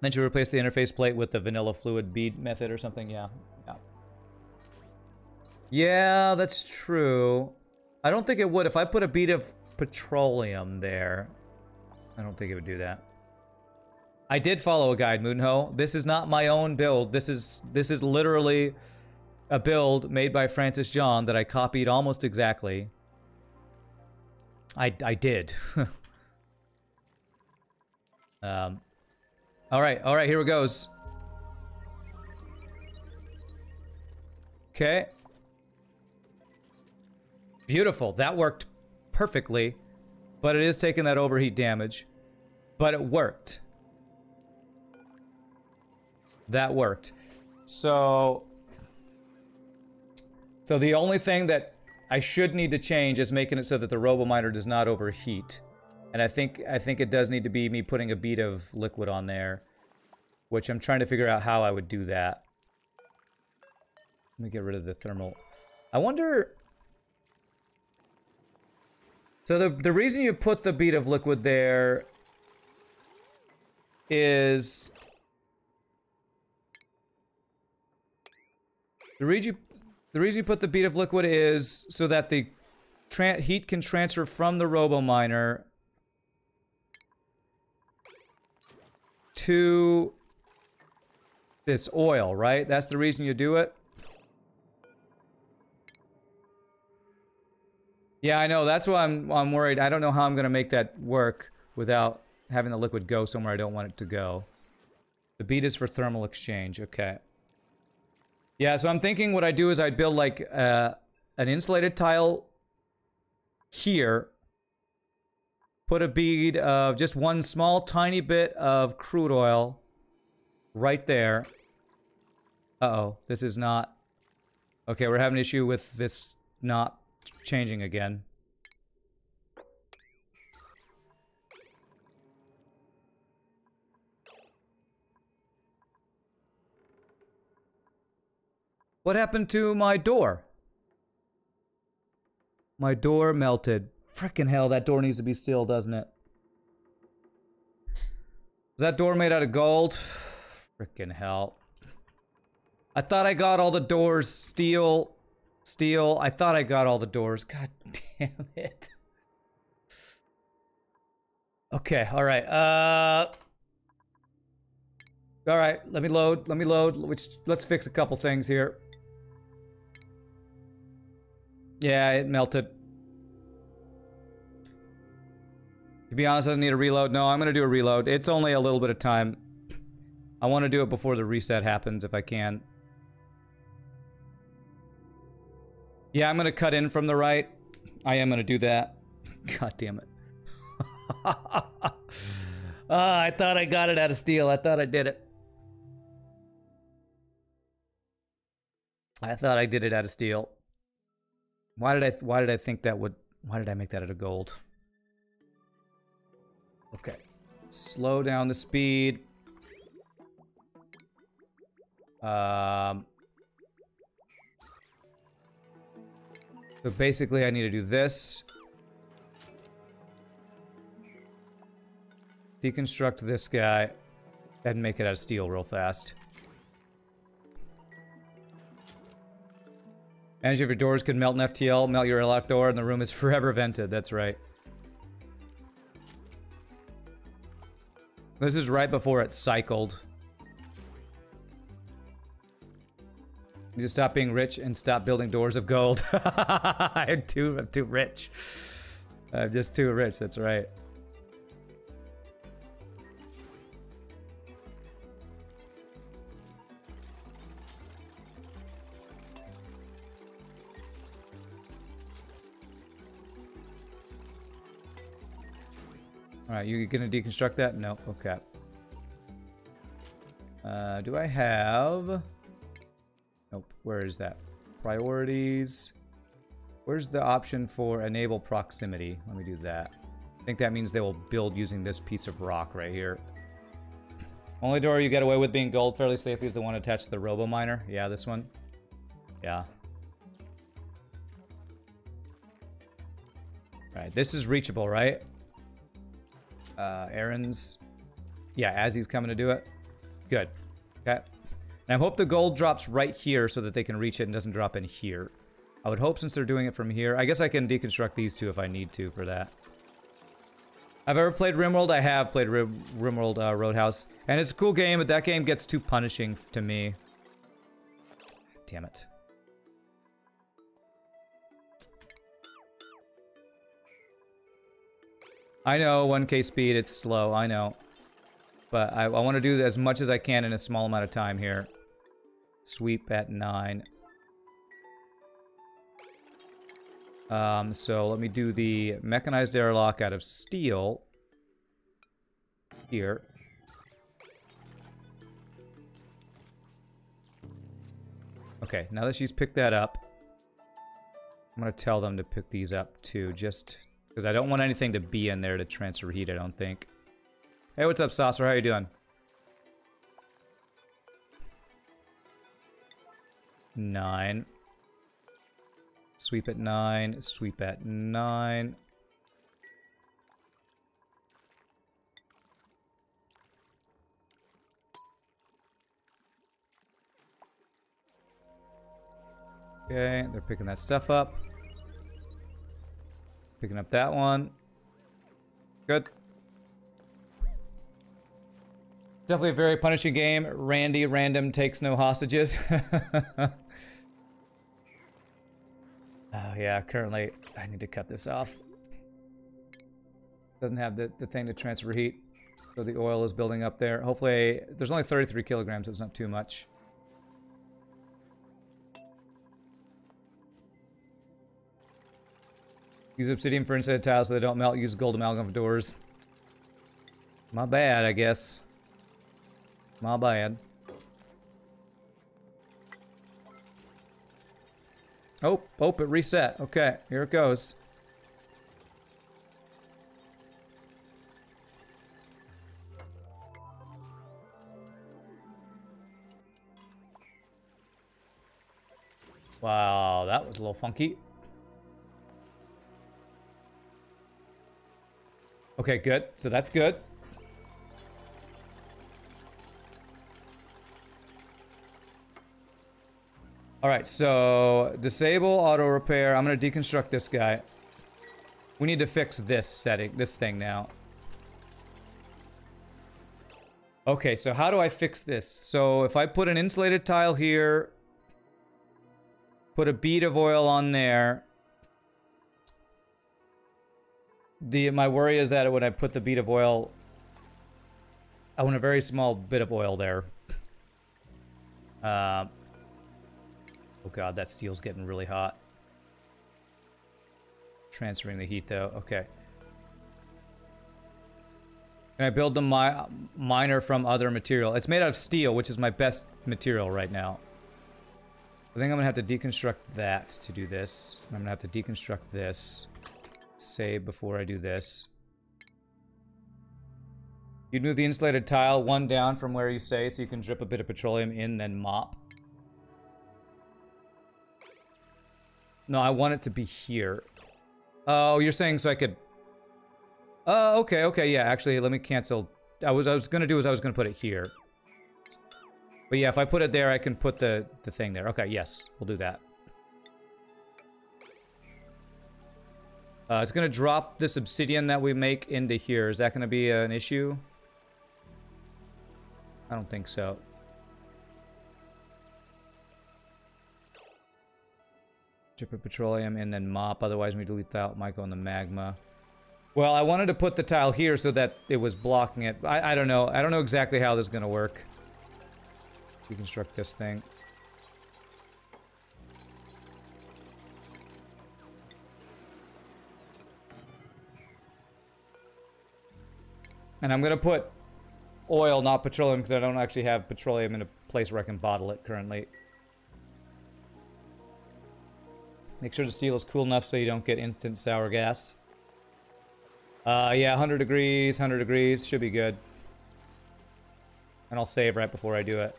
Then you replace the interface plate with the vanilla fluid bead method or something, yeah. Yeah, that's true. I don't think it would. If I put a bead of petroleum there, I don't think it would do that. I did follow a guide, Moonho. This is not my own build. This is this is literally a build made by Francis John that I copied almost exactly. I I did. um All right, all right, here it goes. Okay. Beautiful. That worked perfectly. But it is taking that overheat damage. But it worked that worked. So, so the only thing that I should need to change is making it so that the RoboMiner does not overheat. And I think I think it does need to be me putting a bead of liquid on there, which I'm trying to figure out how I would do that. Let me get rid of the thermal. I wonder... So the, the reason you put the bead of liquid there is The reason you, the reason you put the bead of liquid is so that the heat can transfer from the Robo Miner to this oil, right? That's the reason you do it. Yeah, I know. That's why I'm I'm worried. I don't know how I'm gonna make that work without having the liquid go somewhere I don't want it to go. The bead is for thermal exchange. Okay. Yeah, so I'm thinking what I do is I'd build like uh, an insulated tile here. Put a bead of just one small tiny bit of crude oil right there. Uh-oh, this is not... Okay, we're having an issue with this not changing again. What happened to my door? My door melted. Frickin' hell, that door needs to be steel, doesn't it? Is that door made out of gold? Frickin' hell. I thought I got all the doors steel. Steel. I thought I got all the doors. God damn it. Okay, alright. Uh... Alright, let me load. Let me load. Let's fix a couple things here. Yeah, it melted. To be honest, doesn't need a reload. No, I'm going to do a reload. It's only a little bit of time. I want to do it before the reset happens if I can. Yeah, I'm to cut in from the right. I am to do that. God damn it. oh, I thought I got it out of steel. I thought I did it. I thought I did it out of steel. Why did I why did I think that would why did I make that out of gold? Okay. Slow down the speed. Um, so basically I need to do this. Deconstruct this guy and make it out of steel real fast. Energy of your doors could melt an FTL, melt your airlock door, and the room is forever vented. That's right. This is right before it cycled. You just stop being rich and stop building doors of gold. I'm too, I'm too rich. I'm just too rich, that's right. Alright, you gonna deconstruct that? No, okay. Uh, do I have... Nope, where is that? Priorities. Where's the option for enable proximity? Let me do that. I think that means they will build using this piece of rock right here. Only door you get away with being gold fairly safely is the one attached to the robo miner. Yeah, this one. Yeah. Alright, this is reachable, right? Uh, Aaron's... Yeah, as he's coming to do it. Good. Okay. And I hope the gold drops right here so that they can reach it and doesn't drop in here. I would hope since they're doing it from here. I guess I can deconstruct these two if I need to for that. I've ever played RimWorld. I have played Rim RimWorld uh, Roadhouse. And it's a cool game, but that game gets too punishing to me. Damn it. I know, 1k speed, it's slow, I know. But I, I want to do as much as I can in a small amount of time here. Sweep at 9. Um, so let me do the mechanized airlock out of steel. Here. Okay, now that she's picked that up, I'm going to tell them to pick these up too, just because I don't want anything to be in there to transfer heat, I don't think. Hey, what's up, Saucer? How you doing? Nine. Sweep at nine. Sweep at nine. Okay, they're picking that stuff up. Picking up that one. Good. Definitely a very punishing game. Randy random takes no hostages. oh yeah, currently I need to cut this off. Doesn't have the, the thing to transfer heat. So the oil is building up there. Hopefully, there's only 33 kilograms, so it's not too much. Use obsidian for inside tiles so they don't melt. Use gold amalgam for doors. My bad, I guess. My bad. Oh, oh, it reset. Okay, here it goes. Wow, that was a little funky. Okay, good. So that's good. All right, so disable auto repair. I'm going to deconstruct this guy. We need to fix this setting, this thing now. Okay, so how do I fix this? So if I put an insulated tile here, put a bead of oil on there, the my worry is that when I put the bead of oil, I want a very small bit of oil there. Uh, oh god, that steel's getting really hot. Transferring the heat though. Okay. Can I build the mi miner from other material? It's made out of steel, which is my best material right now. I think I'm gonna have to deconstruct that to do this. I'm gonna have to deconstruct this save before I do this. You'd move the insulated tile one down from where you say so you can drip a bit of petroleum in, then mop. No, I want it to be here. Oh, you're saying so I could... Oh, okay, okay, yeah, actually, let me cancel. I was I was gonna do is I was gonna put it here. But yeah, if I put it there, I can put the, the thing there. Okay, yes, we'll do that. Uh, it's gonna drop this obsidian that we make into here. Is that gonna be an issue? I don't think so. Of petroleum and then mop. Otherwise, we delete. Might go in the magma. Well, I wanted to put the tile here so that it was blocking it. I, I don't know. I don't know exactly how this is going to work. Deconstruct this thing. And I'm going to put oil, not petroleum, because I don't actually have petroleum in a place where I can bottle it currently. Make sure the steel is cool enough so you don't get instant sour gas. Uh, yeah, 100 degrees, 100 degrees, should be good. And I'll save right before I do it.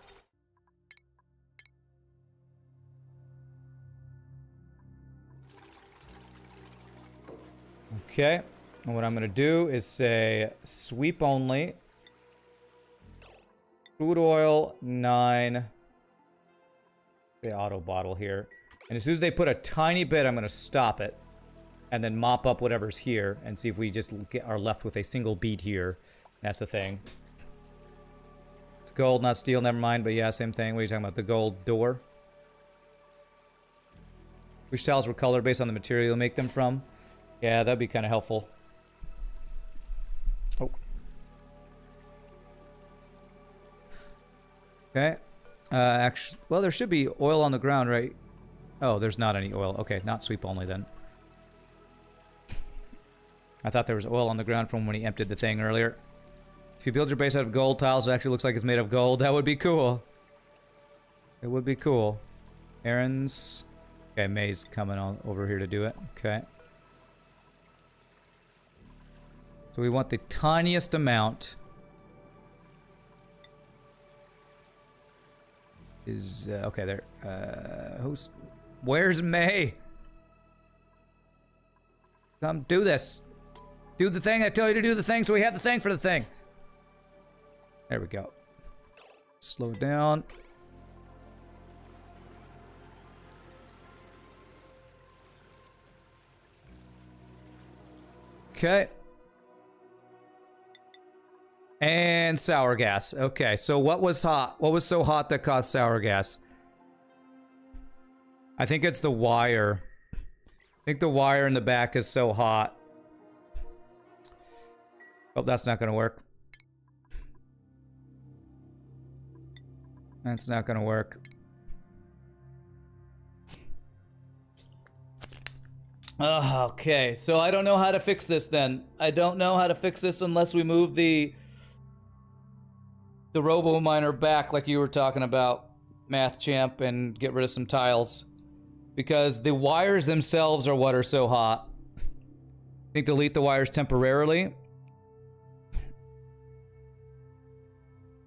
Okay, and what I'm going to do is say sweep only. Food oil, 9. The auto bottle here. And as soon as they put a tiny bit, I'm going to stop it. And then mop up whatever's here and see if we just get, are left with a single bead here. That's the thing. It's gold, not steel, never mind. But yeah, same thing. What are you talking about? The gold door? Which tiles were colored based on the material you make them from? Yeah, that'd be kind of helpful. Oh. Okay. Uh, actually, well, there should be oil on the ground, right? Oh, there's not any oil. Okay, not sweep only then. I thought there was oil on the ground from when he emptied the thing earlier. If you build your base out of gold tiles, it actually looks like it's made of gold. That would be cool. It would be cool. Aaron's... Okay, May's coming on over here to do it. Okay. So we want the tiniest amount. Is, uh, okay, there. Uh, who's... Where's May? Come do this. Do the thing. I tell you to do the thing, so we have the thing for the thing. There we go. Slow down. Okay. And sour gas. Okay, so what was hot? What was so hot that caused sour gas? I think it's the wire. I think the wire in the back is so hot. Oh, that's not going to work. That's not going to work. Uh, okay, so I don't know how to fix this then. I don't know how to fix this unless we move the the Robo Miner back like you were talking about, Math Champ, and get rid of some tiles because the wires themselves are what are so hot. I think delete the wires temporarily.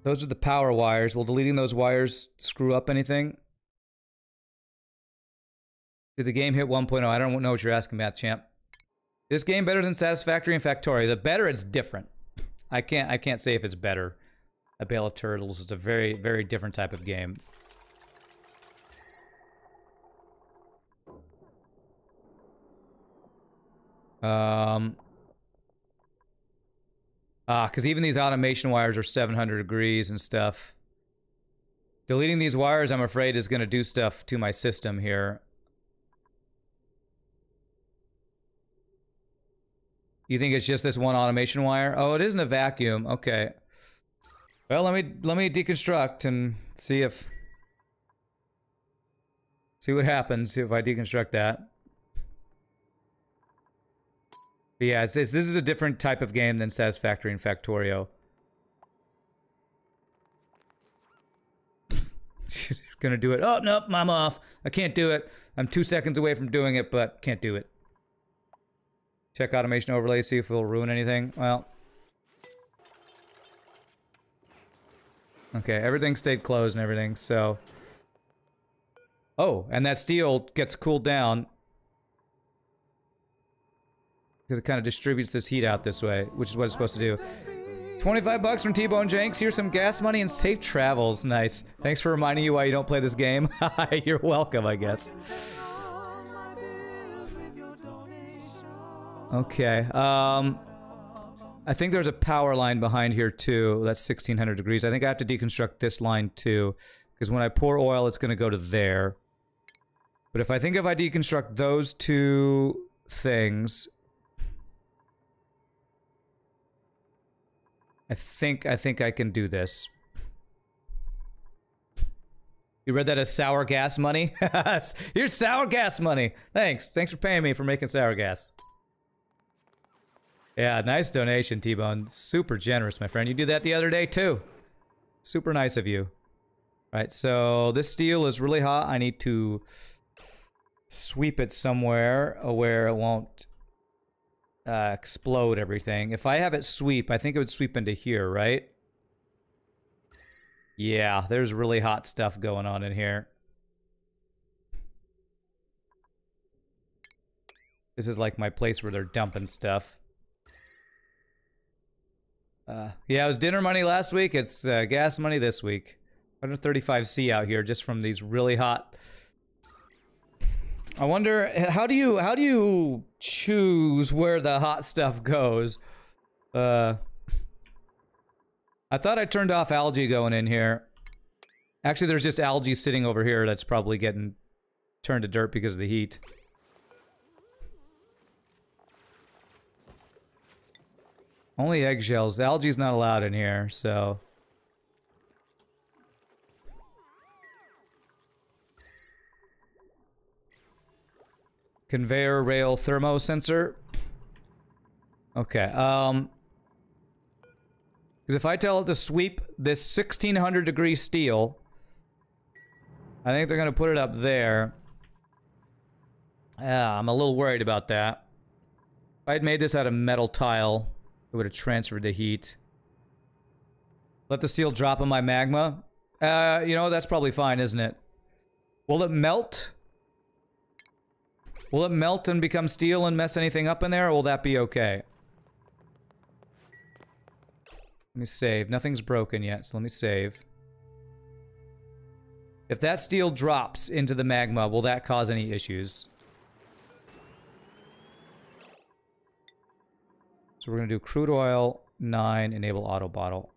Those are the power wires. Will deleting those wires screw up anything? Did the game hit 1.0? I don't know what you're asking about, champ. This game better than Satisfactory and Factorio. Is it better? It's different. I can't I can't say if it's better. A Bale of Turtles is a very, very different type of game. Um, ah, because even these automation wires are 700 degrees and stuff. Deleting these wires, I'm afraid, is going to do stuff to my system here. You think it's just this one automation wire? Oh, it isn't a vacuum. Okay. Well, let me let me deconstruct and see if see what happens if I deconstruct that. But yeah, it's, it's, this is a different type of game than Satisfactory and Factorio. Gonna do it. Oh, nope, I'm off. I can't do it. I'm two seconds away from doing it, but can't do it. Check automation overlay, see if it'll ruin anything. Well. Okay, everything stayed closed and everything, so... Oh, and that steel gets cooled down. Because it kind of distributes this heat out this way, which is what it's supposed to do. 25 bucks from T-Bone Jenks. Here's some gas money and safe travels. Nice. Thanks for reminding you why you don't play this game. You're welcome, I guess. Okay. Um, I think there's a power line behind here too. That's 1600 degrees. I think I have to deconstruct this line too. Because when I pour oil, it's going to go to there. But if I think if I deconstruct those two things, I think I think I can do this. You read that as sour gas money? Here's sour gas money. Thanks. Thanks for paying me for making sour gas. Yeah, nice donation, T-Bone. Super generous, my friend. You did that the other day, too. Super nice of you. All right, so this steel is really hot. I need to sweep it somewhere where it won't uh, explode everything. If I have it sweep, I think it would sweep into here, right? Yeah, there's really hot stuff going on in here. This is like my place where they're dumping stuff. Uh, yeah, it was dinner money last week. It's uh, gas money this week. 135C out here just from these really hot I wonder how do you how do you choose where the hot stuff goes? Uh I thought I turned off algae going in here. Actually, there's just algae sitting over here that's probably getting turned to dirt because of the heat. Only eggshells. Algae's not allowed in here, so... Conveyor rail thermo sensor. Okay, um... Because if I tell it to sweep this 1600 degree steel, I think they're going to put it up there. Yeah, I'm a little worried about that. If I had made this out of metal tile, it would have transferred the heat. Let the steel drop in my magma. Uh, you know, that's probably fine, isn't it? Will it melt? Will it melt and become steel and mess anything up in there, or will that be okay? Let me save. Nothing's broken yet, so let me save. If that steel drops into the magma, will that cause any issues? So we're going to do crude oil, 9, enable auto bottle.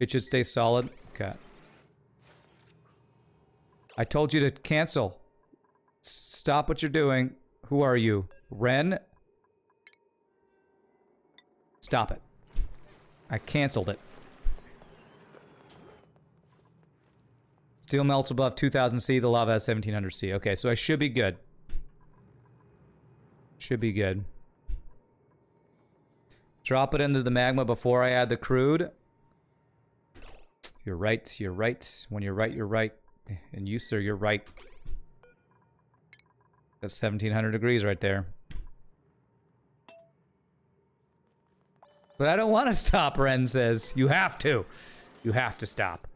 It should stay solid. Okay. I told you to cancel. Stop what you're doing. Who are you? Ren? Stop it. I canceled it. Steel melts above 2000 C. The lava has 1700 C. Okay, so I should be good. Should be good. Drop it into the magma before I add the crude. You're right, you're right. When you're right, you're right. And you, sir, you're right. That's 1700 degrees right there. But I don't want to stop, Ren says. You have to. You have to stop.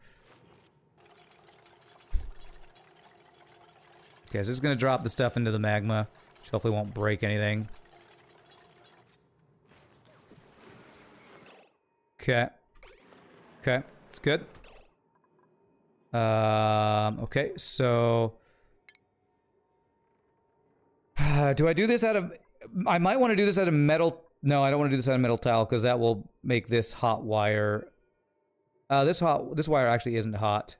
Okay, so is going to drop the stuff into the magma. Which hopefully won't break anything. Okay. Okay, it's good. Um, okay, so... Do I do this out of... I might want to do this out of metal... No, I don't want to do this out of metal tile because that will make this hot wire... Uh, this hot... This wire actually isn't hot.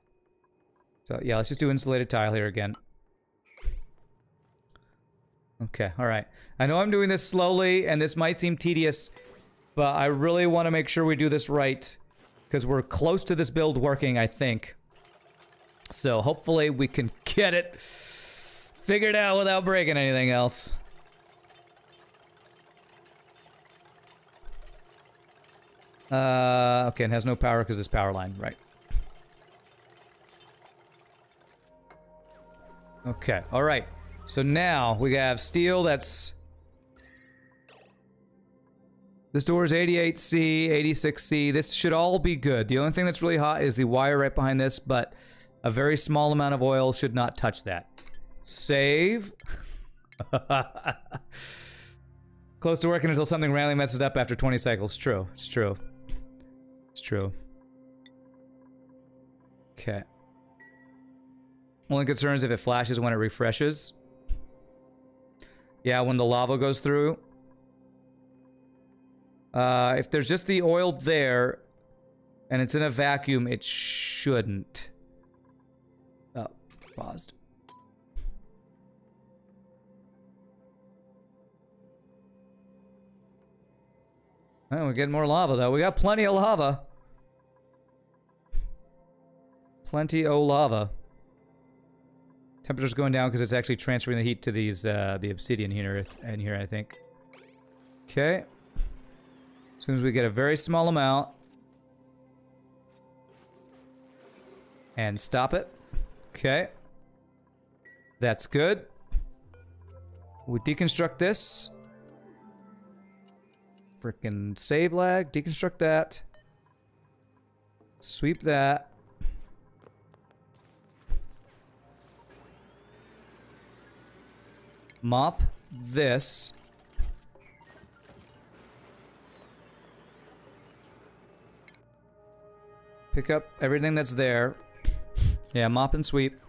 So, yeah, let's just do insulated tile here again. Okay, alright. I know I'm doing this slowly, and this might seem tedious, but I really want to make sure we do this right. Because we're close to this build working, I think. So, hopefully we can get it figured out without breaking anything else. Uh, okay, it has no power because this power line, right. Okay, alright. So now we have steel that's This door is 88C, 86C. This should all be good. The only thing that's really hot is the wire right behind this, but a very small amount of oil should not touch that. Save. Close to working until something randomly messes up after 20 cycles. True. It's true. It's true. Okay. Only concern is if it flashes when it refreshes. Yeah, when the lava goes through. Uh, if there's just the oil there, and it's in a vacuum, it shouldn't. Oh, paused. Oh, we're getting more lava, though. We got plenty of lava. Plenty of lava. Temperature's going down because it's actually transferring the heat to these, uh, the obsidian here, in here, I think. Okay. As soon as we get a very small amount. And stop it. Okay. That's good. We deconstruct this. Freaking save lag. Deconstruct that. Sweep that. Mop this. Pick up everything that's there. Yeah, mop and sweep.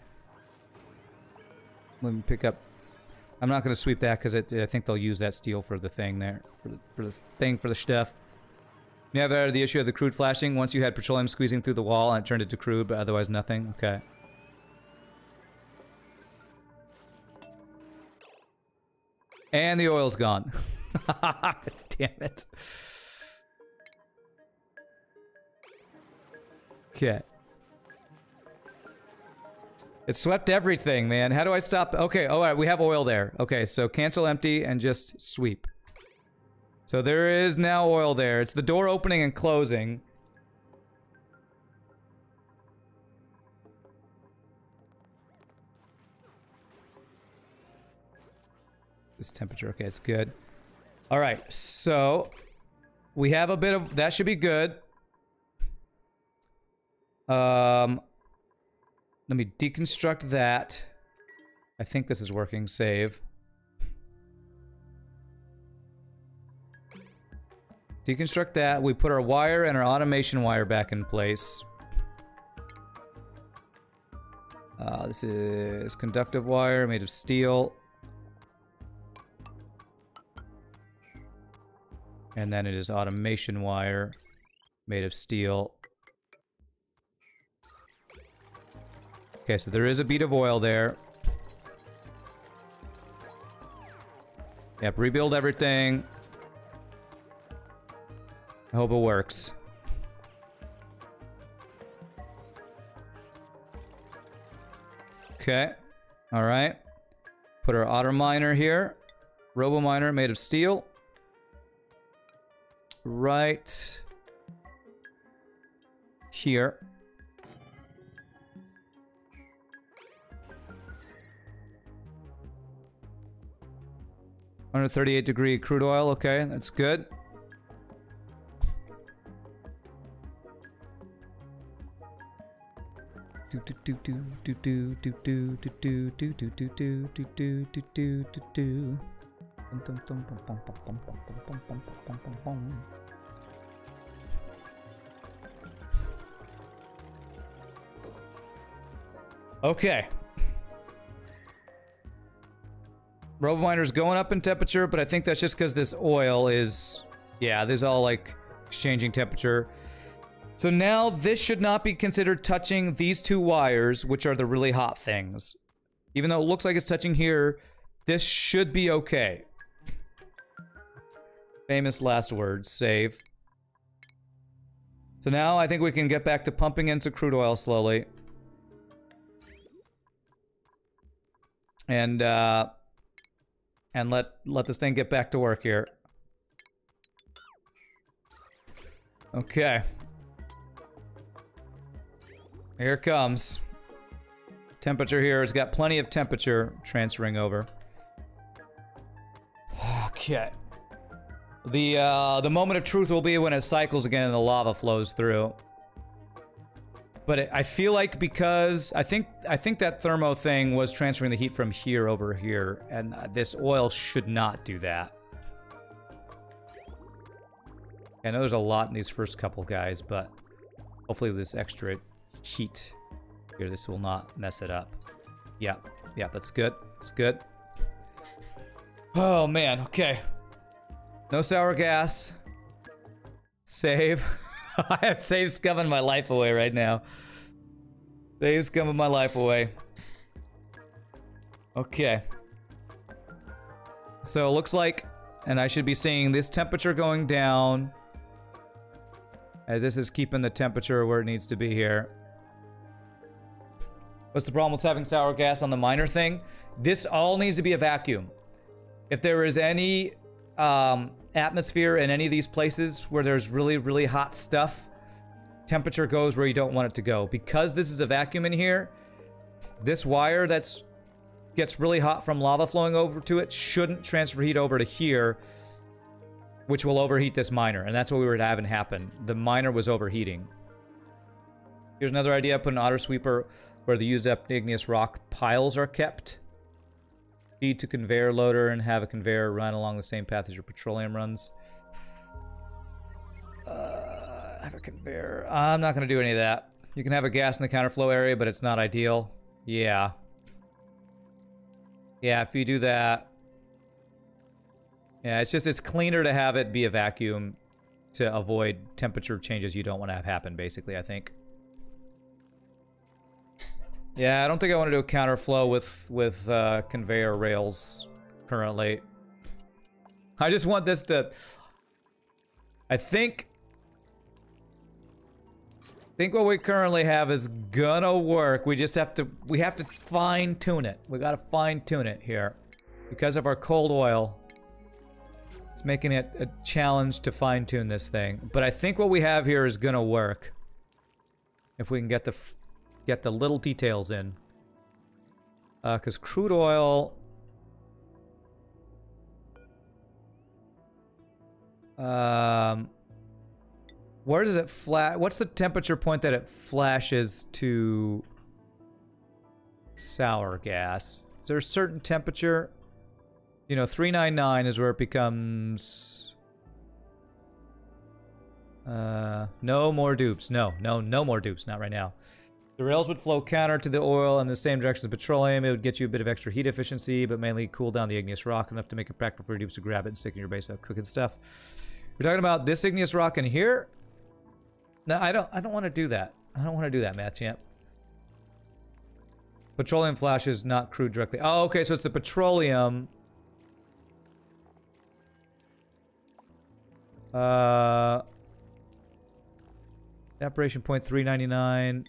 Let me pick up I'm not going to sweep that because I think they'll use that steel for the thing there. For the, for the thing, for the stuff. Uh, the issue of the crude flashing. Once you had petroleum squeezing through the wall and it turned into crude, but otherwise nothing. Okay. And the oil's gone. Damn it. Okay. It swept everything, man. How do I stop? Okay, all right, we have oil there. Okay, so cancel empty and just sweep. So there is now oil there. It's the door opening and closing. This temperature, okay, it's good. All right, so we have a bit of, that should be good. Um, let me deconstruct that. I think this is working. Save. Deconstruct that. We put our wire and our automation wire back in place. Uh, this is conductive wire made of steel. And then it is automation wire made of steel. Okay, so there is a bead of oil there. Yep, rebuild everything. I hope it works. Okay. Alright. Put our auto miner here. Robo miner made of steel. Right here. 138 degree crude oil. Okay, that's good. Okay, RoboMiner's going up in temperature, but I think that's just because this oil is... Yeah, this is all, like, exchanging temperature. So now this should not be considered touching these two wires, which are the really hot things. Even though it looks like it's touching here, this should be okay. Famous last words. Save. So now I think we can get back to pumping into crude oil slowly. And, uh and let let this thing get back to work here. Okay. Here comes. Temperature here has got plenty of temperature transferring over. Okay. The uh, the moment of truth will be when it cycles again and the lava flows through. But I feel like because I think I think that thermo thing was transferring the heat from here over here, and uh, this oil should not do that. I know there's a lot in these first couple guys, but hopefully with this extra heat here, this will not mess it up. Yeah, yeah, that's good. It's good. Oh man, okay. No sour gas. Save. I have save scumming my life away right now. Save scumming my life away. Okay. So it looks like, and I should be seeing this temperature going down. As this is keeping the temperature where it needs to be here. What's the problem with having sour gas on the miner thing? This all needs to be a vacuum. If there is any um, atmosphere in any of these places where there's really, really hot stuff, temperature goes where you don't want it to go. Because this is a vacuum in here, this wire that's gets really hot from lava flowing over to it shouldn't transfer heat over to here which will overheat this miner. And that's what we were having happen. The miner was overheating. Here's another idea. Put an auto sweeper where the used up igneous rock piles are kept. To conveyor loader and have a conveyor run along the same path as your petroleum runs. Uh, have a conveyor. I'm not going to do any of that. You can have a gas in the counterflow area, but it's not ideal. Yeah. Yeah, if you do that, yeah, it's just, it's cleaner to have it be a vacuum to avoid temperature changes you don't want to have happen, basically, I think. Yeah, I don't think I want to do a counterflow with, with uh, conveyor rails currently. I just want this to... I think... I think what we currently have is gonna work. We just have to... We have to fine-tune it. We gotta fine-tune it here. Because of our cold oil. It's making it a challenge to fine-tune this thing. But I think what we have here is gonna work. If we can get the get the little details in. Because uh, crude oil... Um, where does it flash? What's the temperature point that it flashes to sour gas? Is there a certain temperature? You know, 399 is where it becomes... Uh, no more dupes. No, no, no more dupes. Not right now. The rails would flow counter to the oil in the same direction as petroleum. It would get you a bit of extra heat efficiency, but mainly cool down the igneous rock enough to make it practical for dupes to grab it and stick in your base without cooking stuff. We're talking about this igneous rock in here. No, I don't. I don't want to do that. I don't want to do that, Machamp. Petroleum flashes, not crude directly. Oh, okay. So it's the petroleum Uh, operation point 399.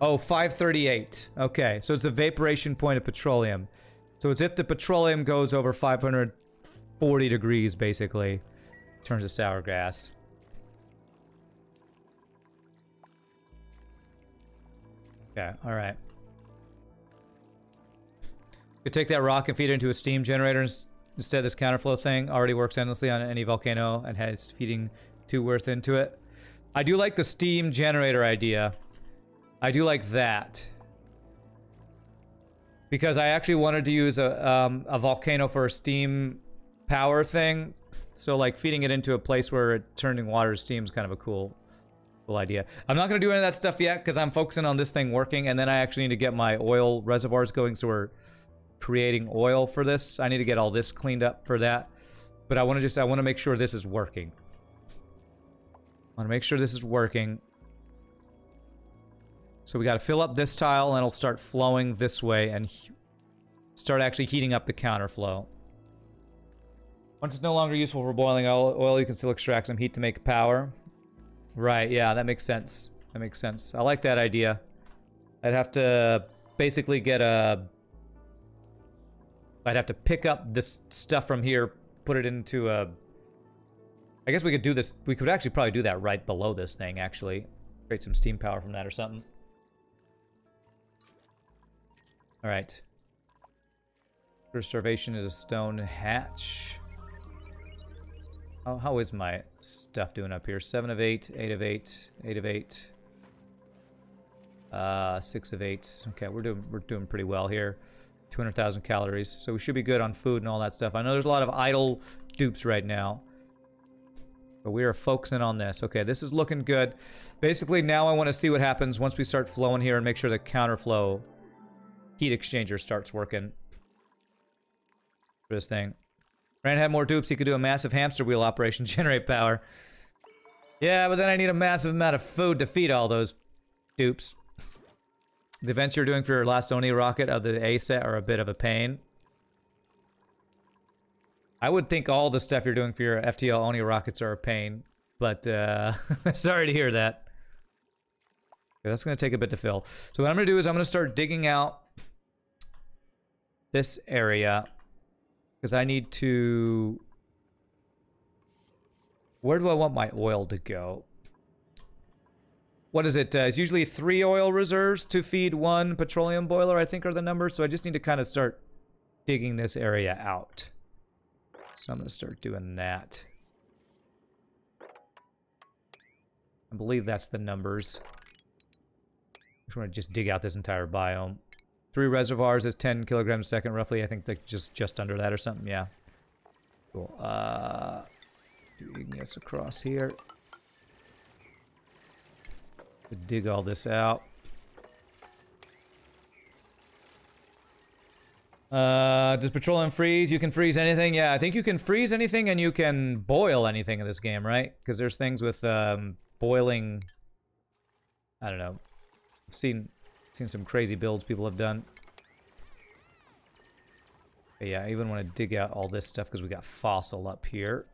Oh, 538. Okay, so it's the vaporation point of petroleum. So it's if the petroleum goes over 540 degrees, basically, turns to sour gas. Okay, alright. You take that rock and feed it into a steam generator Instead, this counterflow thing already works endlessly on any volcano and has feeding two worth into it. I do like the steam generator idea. I do like that. Because I actually wanted to use a, um, a volcano for a steam power thing. So, like, feeding it into a place where it turning water to steam is kind of a cool, cool idea. I'm not going to do any of that stuff yet because I'm focusing on this thing working. And then I actually need to get my oil reservoirs going so we're creating oil for this. I need to get all this cleaned up for that. But I want to just, I want to make sure this is working. I want to make sure this is working. So we got to fill up this tile and it'll start flowing this way and start actually heating up the counterflow. Once it's no longer useful for boiling oil, you can still extract some heat to make power. Right, yeah, that makes sense. That makes sense. I like that idea. I'd have to basically get a I'd have to pick up this stuff from here, put it into a... I guess we could do this. We could actually probably do that right below this thing, actually. Create some steam power from that or something. Alright. First starvation is a stone hatch. How, how is my stuff doing up here? 7 of 8, 8 of 8, 8 of 8. Uh, 6 of 8. Okay, we're doing we're doing pretty well here. 200,000 calories. So we should be good on food and all that stuff. I know there's a lot of idle dupes right now. But we are focusing on this. Okay, this is looking good. Basically, now I want to see what happens once we start flowing here and make sure the counterflow heat exchanger starts working for this thing. Rand had more dupes, he could do a massive hamster wheel operation, generate power. Yeah, but then I need a massive amount of food to feed all those dupes. The events you're doing for your last Oni rocket of the A set are a bit of a pain. I would think all the stuff you're doing for your FTL Oni rockets are a pain, but uh, sorry to hear that. Okay, that's going to take a bit to fill. So what I'm going to do is I'm going to start digging out this area because I need to... Where do I want my oil to go? What is it? Uh, it's usually three oil reserves to feed one petroleum boiler, I think are the numbers. So I just need to kind of start digging this area out. So I'm going to start doing that. I believe that's the numbers. I just want to just dig out this entire biome. Three reservoirs is 10 kilograms a second, roughly. I think just, just under that or something. Yeah. Cool. Uh, digging this across here. Dig all this out. Uh, does petroleum freeze? You can freeze anything. Yeah, I think you can freeze anything and you can boil anything in this game, right? Because there's things with um, boiling. I don't know. I've seen seen some crazy builds people have done. But yeah, I even want to dig out all this stuff because we got fossil up here.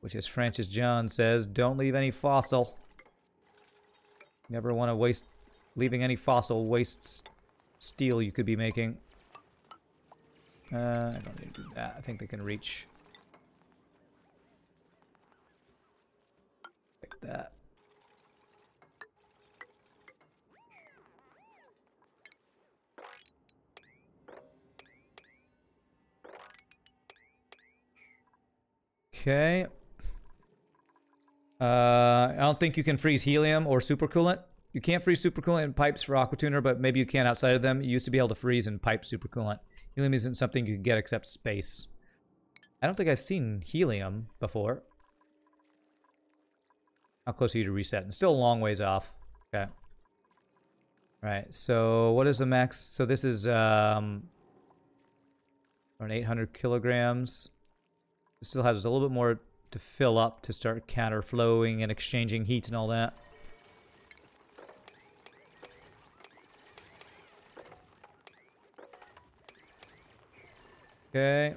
Which, as Francis John says, don't leave any fossil. Never want to waste leaving any fossil wastes steel you could be making. Uh, I don't need to do that. I think they can reach. Like that. Okay. Uh, I don't think you can freeze helium or supercoolant. You can't freeze supercoolant in pipes for Aquatuner, but maybe you can outside of them. You used to be able to freeze in pipe supercoolant. Helium isn't something you can get except space. I don't think I've seen helium before. How close are you to reset? And still a long ways off. Okay. Alright, so what is the max? So this is um, around 800 kilograms. Still has a little bit more to fill up to start counterflowing and exchanging heat and all that. Okay.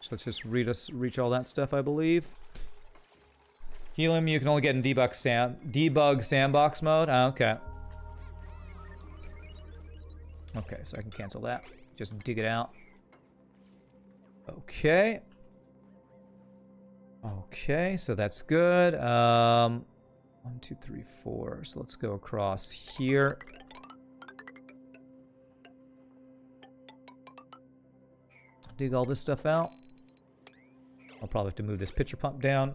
So let's just read us reach all that stuff, I believe. Helium you can only get in debug sam debug sandbox mode. Oh, okay. Okay, so I can cancel that. Just dig it out. Okay. Okay, so that's good. Um, one, two, three, four. So let's go across here. dig all this stuff out. I'll probably have to move this pitcher pump down.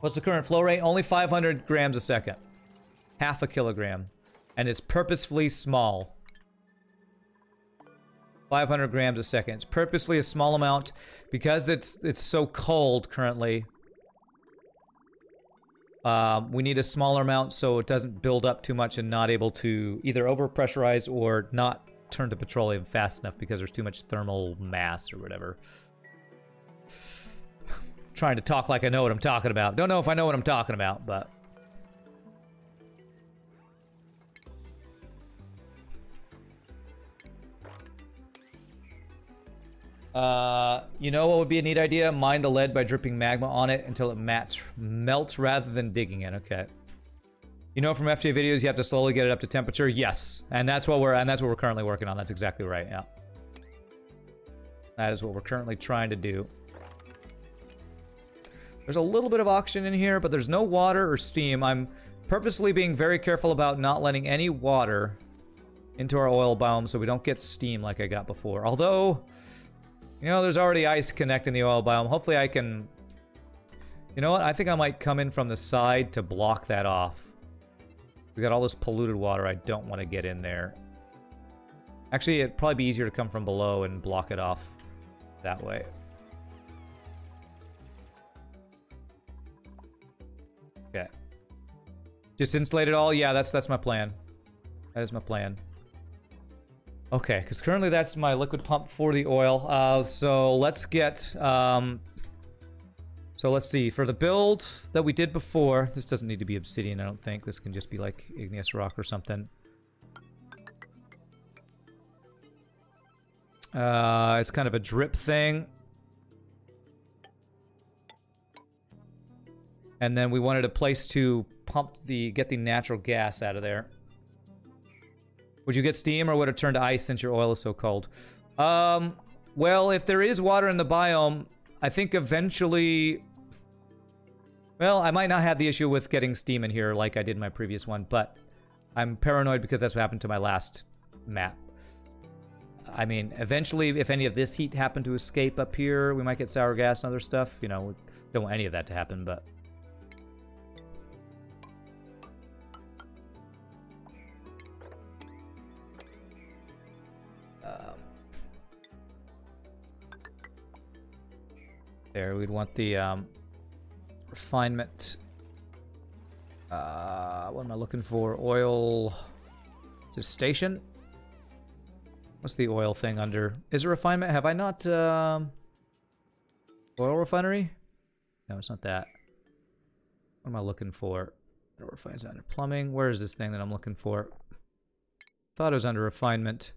What's the current flow rate? Only 500 grams a second. Half a kilogram. And it's purposefully small. 500 grams a second. It's purposely a small amount because it's it's so cold currently. Um, we need a smaller amount so it doesn't build up too much and not able to either overpressurize or not turn to petroleum fast enough because there's too much thermal mass or whatever. Trying to talk like I know what I'm talking about. Don't know if I know what I'm talking about, but... Uh, you know what would be a neat idea? Mine the lead by dripping magma on it until it mats, melts rather than digging it. Okay. You know from FJ videos you have to slowly get it up to temperature? Yes. And that's what we're and that's what we're currently working on. That's exactly right, yeah. That is what we're currently trying to do. There's a little bit of oxygen in here, but there's no water or steam. I'm purposely being very careful about not letting any water into our oil biome so we don't get steam like I got before. Although, You know, there's already ice connecting the oil biome. Hopefully I can... You know what? I think I might come in from the side to block that off. We got all this polluted water. I don't want to get in there. Actually, it'd probably be easier to come from below and block it off that way. Okay. Just insulate it all? Yeah, that's that's my plan. That is my plan. Okay, because currently that's my liquid pump for the oil. Uh, so let's get... Um, so let's see. For the build that we did before, this doesn't need to be obsidian, I don't think. This can just be like igneous rock or something. Uh, it's kind of a drip thing. And then we wanted a place to pump the, get the natural gas out of there. Would you get steam or would it turn to ice since your oil is so cold? Um, well, if there is water in the biome, I think eventually... Well, I might not have the issue with getting steam in here like I did in my previous one, but I'm paranoid because that's what happened to my last map. I mean, eventually, if any of this heat happened to escape up here, we might get sour gas and other stuff. You know, don't want any of that to happen, but... There, we'd want the um, refinement. Uh, what am I looking for? Oil. Just station. What's the oil thing under? Is it refinement? Have I not? Um, oil refinery? No, it's not that. What am I looking for? Refines under plumbing. Where is this thing that I'm looking for? Thought it was under refinement.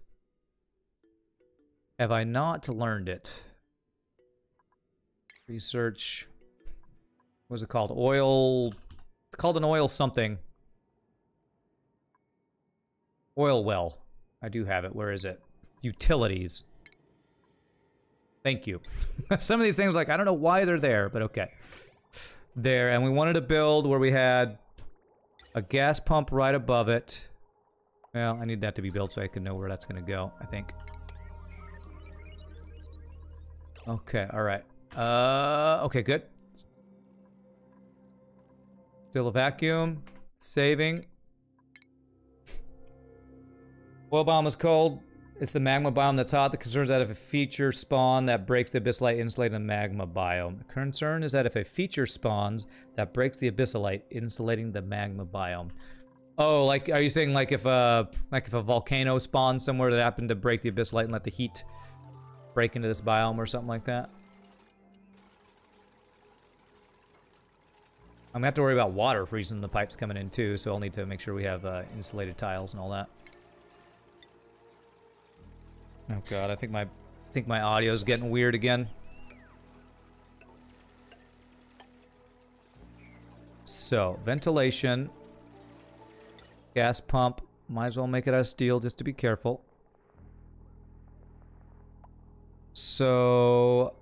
Have I not learned it? Research. What was it called? Oil. It's called an oil something. Oil well. I do have it. Where is it? Utilities. Thank you. Some of these things, like, I don't know why they're there, but okay. There, and we wanted to build where we had a gas pump right above it. Well, I need that to be built so I can know where that's going to go, I think. Okay, alright. Uh, okay, good. Still a vacuum. Saving. Oil biome is cold. It's the magma biome that's hot. The concern is that if a feature spawn that breaks the abyssalite, insulating the magma biome. The concern is that if a feature spawns that breaks the abyssalite, insulating the magma biome. Oh, like, are you saying like if a, like if a volcano spawns somewhere that happened to break the abyssalite and let the heat break into this biome or something like that? I'm gonna have to worry about water freezing the pipes coming in too, so I'll need to make sure we have uh, insulated tiles and all that. Oh god, I think my I think my audio's getting weird again. So, ventilation, gas pump, might as well make it out of steel just to be careful. So,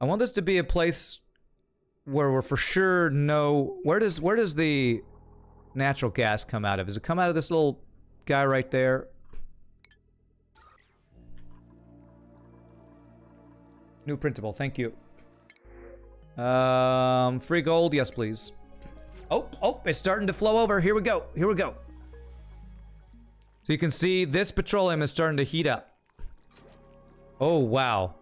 I want this to be a place where we're for sure know where does where does the natural gas come out of? Does it come out of this little guy right there? New printable, thank you. Um, free gold, yes please. Oh, oh, it's starting to flow over. Here we go. Here we go. So you can see this petroleum is starting to heat up. Oh, wow.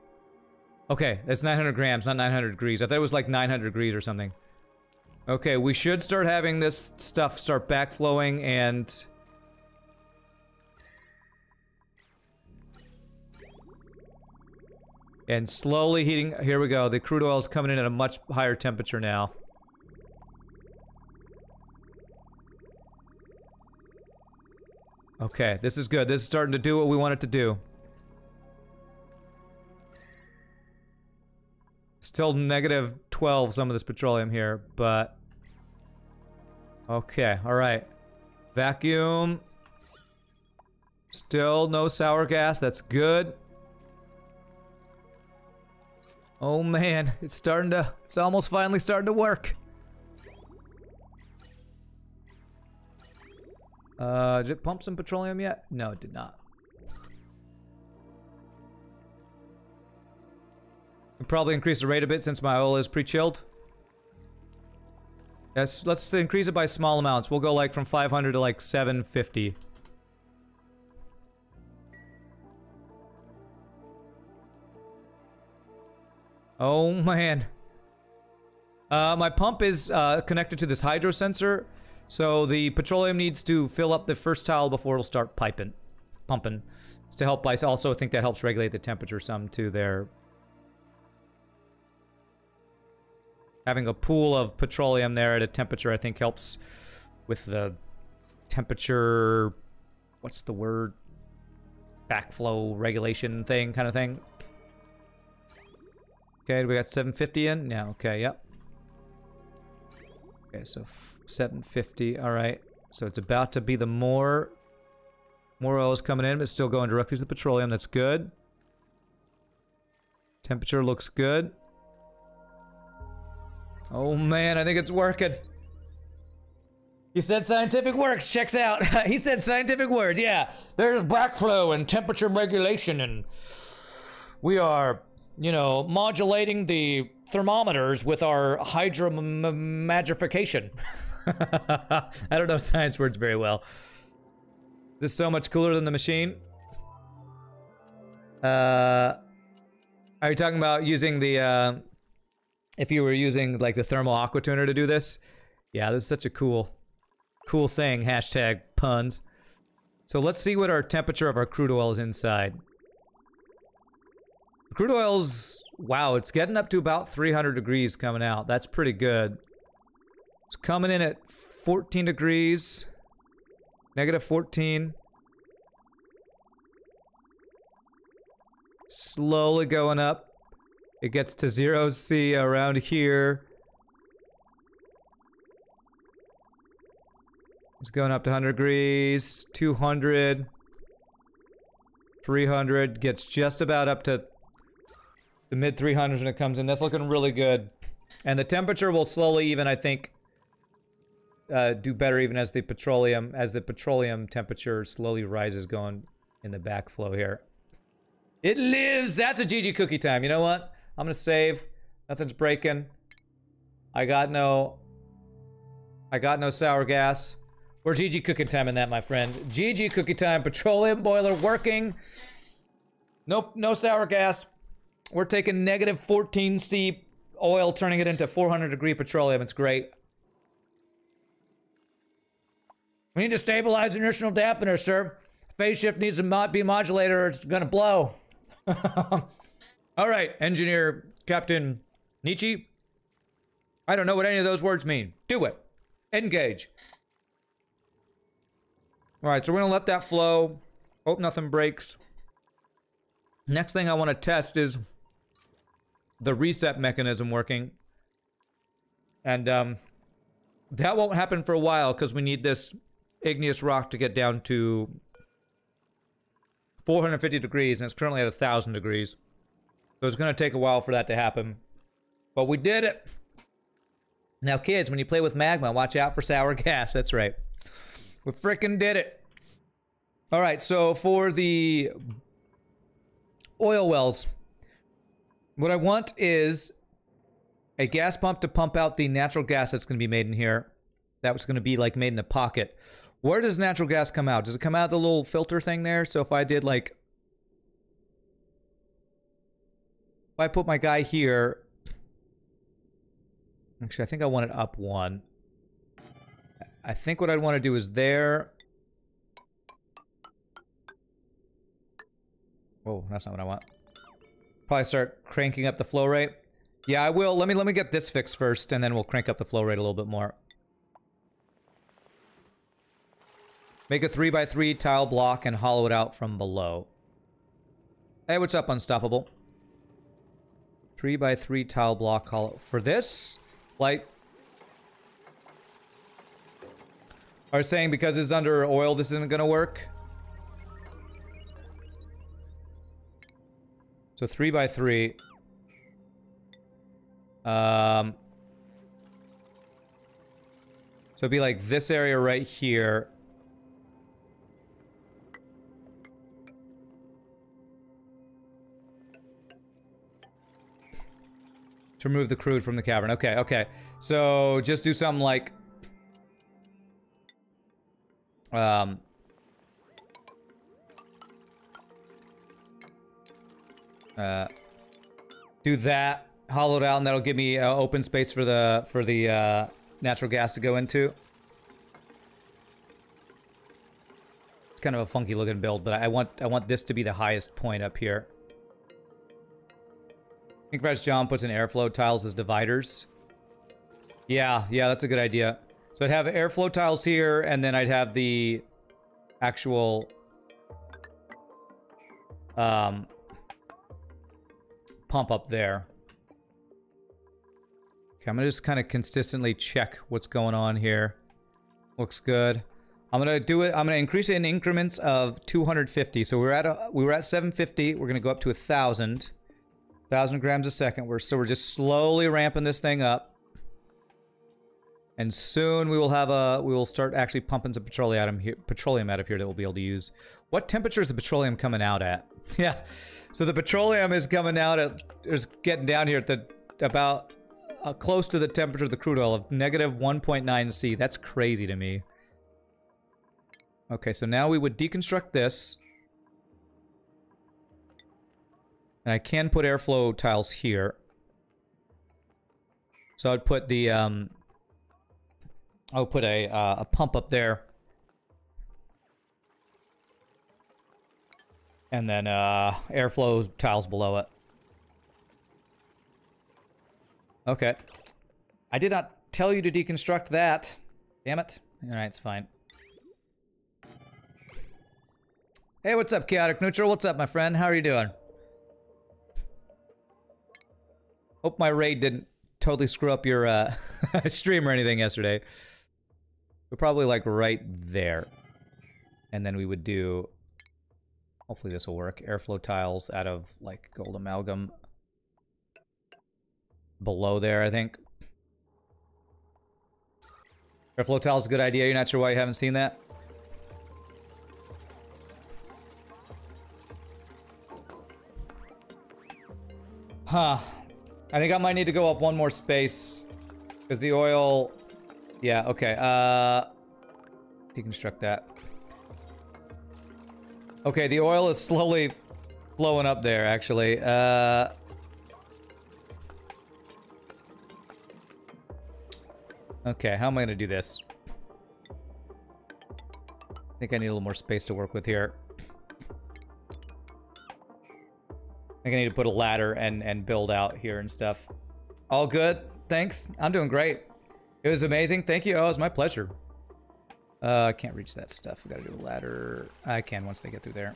Okay, that's 900 grams, not 900 degrees. I thought it was like 900 degrees or something. Okay, we should start having this stuff start backflowing and... And slowly heating... Here we go. The crude oil is coming in at a much higher temperature now. Okay, this is good. This is starting to do what we want it to do. Still negative 12 some of this petroleum here, but... Okay, alright. Vacuum. Still no sour gas, that's good. Oh man, it's starting to... It's almost finally starting to work. Uh, did it pump some petroleum yet? No, it did not. Probably increase the rate a bit since my oil is pre-chilled. Yes, let's increase it by small amounts. We'll go like from 500 to like 750. Oh man. Uh, my pump is uh, connected to this hydro sensor, so the petroleum needs to fill up the first tile before it'll start piping, pumping. It's to help. I also think that helps regulate the temperature some too. There, having a pool of petroleum there at a temperature, I think helps with the temperature. What's the word? Backflow regulation thing, kind of thing. Okay, we got 750 in? Yeah, okay, yep. Okay, so 750. All right. So it's about to be the more more oil is coming in, but still going directly to the petroleum. That's good. Temperature looks good. Oh man, I think it's working. He said scientific works. Checks out. he said scientific words. Yeah, there's backflow and temperature regulation, and we are, you know, modulating the thermometers with our hydromagification. I don't know science words very well. This is so much cooler than the machine. Uh, are you talking about using the, uh, if you were using like the thermal aqua tuner to do this? Yeah, this is such a cool, cool thing. Hashtag puns. So let's see what our temperature of our crude oil is inside. Crude oil's, wow, it's getting up to about 300 degrees coming out. That's pretty good. It's coming in at 14 degrees. Negative 14. Slowly going up. It gets to zero C around here. It's going up to 100 degrees, 200, 300, gets just about up to the mid 300s when it comes in. That's looking really good. And the temperature will slowly even, I think, uh, do better even as the petroleum as the petroleum temperature slowly rises going in the backflow here. It lives! That's a GG cookie time. You know what? I'm gonna save. Nothing's breaking. I got no... I got no sour gas. We're GG cooking time in that, my friend. GG cookie time. Petroleum boiler working. Nope, no sour gas. We're taking negative 14C oil, turning it into 400 degree petroleum. It's great. We need to stabilize the inertial dampener, sir. Phase shift needs to be modulated or it's gonna blow. All right, engineer Captain Nietzsche. I don't know what any of those words mean. Do it. Engage. All right, so we're gonna let that flow. Hope nothing breaks. Next thing I want to test is the reset mechanism working. And um, that won't happen for a while because we need this igneous rock to get down to 450 degrees, and it's currently at 1,000 degrees. So it's going to take a while for that to happen. But we did it! Now, kids, when you play with magma, watch out for sour gas. That's right. We freaking did it. All right, so for the oil wells, what I want is a gas pump to pump out the natural gas that's going to be made in here. That was going to be like made in a pocket. Where does natural gas come out? Does it come out the little filter thing there? So if I did like... If I put my guy here... Actually, I think I want it up one. I think what I'd want to do is there... Oh, that's not what I want. Probably start cranking up the flow rate. Yeah, I will. Let me let me get this fixed first, and then we'll crank up the flow rate a little bit more. Make a 3x3 tile block and hollow it out from below. Hey, what's up, Unstoppable? 3x3 tile block hollow. For this, like... are saying because it's under oil, this isn't gonna work. So 3x3. Um... So it'd be like this area right here. To remove the crude from the cavern. Okay, okay. So just do something like um uh do that hollowed out and that'll give me uh, open space for the for the uh, natural gas to go into. It's kind of a funky looking build, but I want I want this to be the highest point up here. I think Francis John puts in airflow tiles as dividers. Yeah, yeah, that's a good idea. So I'd have airflow tiles here, and then I'd have the actual um, pump up there. Okay, I'm gonna just kind of consistently check what's going on here. Looks good. I'm gonna do it. I'm gonna increase it in increments of 250. So we're at a, we were at 750. We're gonna go up to a thousand, thousand grams a second. We're so we're just slowly ramping this thing up, and soon we will have a we will start actually pumping some petroleum here, petroleum out of here that we'll be able to use. What temperature is the petroleum coming out at? yeah, so the petroleum is coming out at is getting down here at the about uh, close to the temperature of the crude oil of negative 1.9 C. That's crazy to me. Okay, so now we would deconstruct this. And I can put airflow tiles here. So I'd put the, um... I'll put a, uh, a pump up there. And then, uh, airflow tiles below it. Okay. I did not tell you to deconstruct that. Damn it. Alright, it's fine. Hey, what's up, Chaotic Neutral? What's up, my friend? How are you doing? Hope my raid didn't totally screw up your uh, stream or anything yesterday. We're probably like right there. And then we would do... Hopefully this will work. Airflow tiles out of like gold amalgam below there, I think. Airflow tile is a good idea. You're not sure why you haven't seen that? Huh. I think I might need to go up one more space. Because the oil... Yeah, okay. Uh, deconstruct that. Okay, the oil is slowly flowing up there, actually. Uh... Okay, how am I going to do this? I think I need a little more space to work with here. I think I need to put a ladder and, and build out here and stuff. All good. Thanks. I'm doing great. It was amazing. Thank you. Oh, it was my pleasure. Uh, I can't reach that stuff. I gotta do a ladder. I can once they get through there.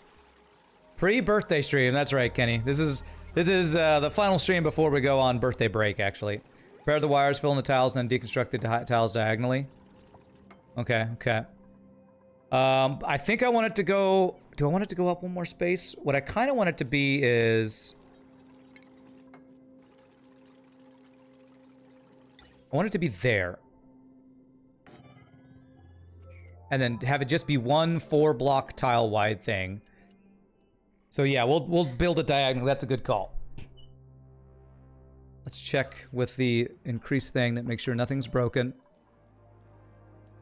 Pre-birthday stream. That's right, Kenny. This is this is uh, the final stream before we go on birthday break, actually. Prepare the wires, fill in the tiles, and then deconstruct the tiles diagonally. Okay, okay. Um, I think I want it to go... Do I want it to go up one more space? What I kind of want it to be is... I want it to be there. And then have it just be one four block tile wide thing. So yeah, we'll we'll build a diagonal. That's a good call. Let's check with the increase thing that makes sure nothing's broken.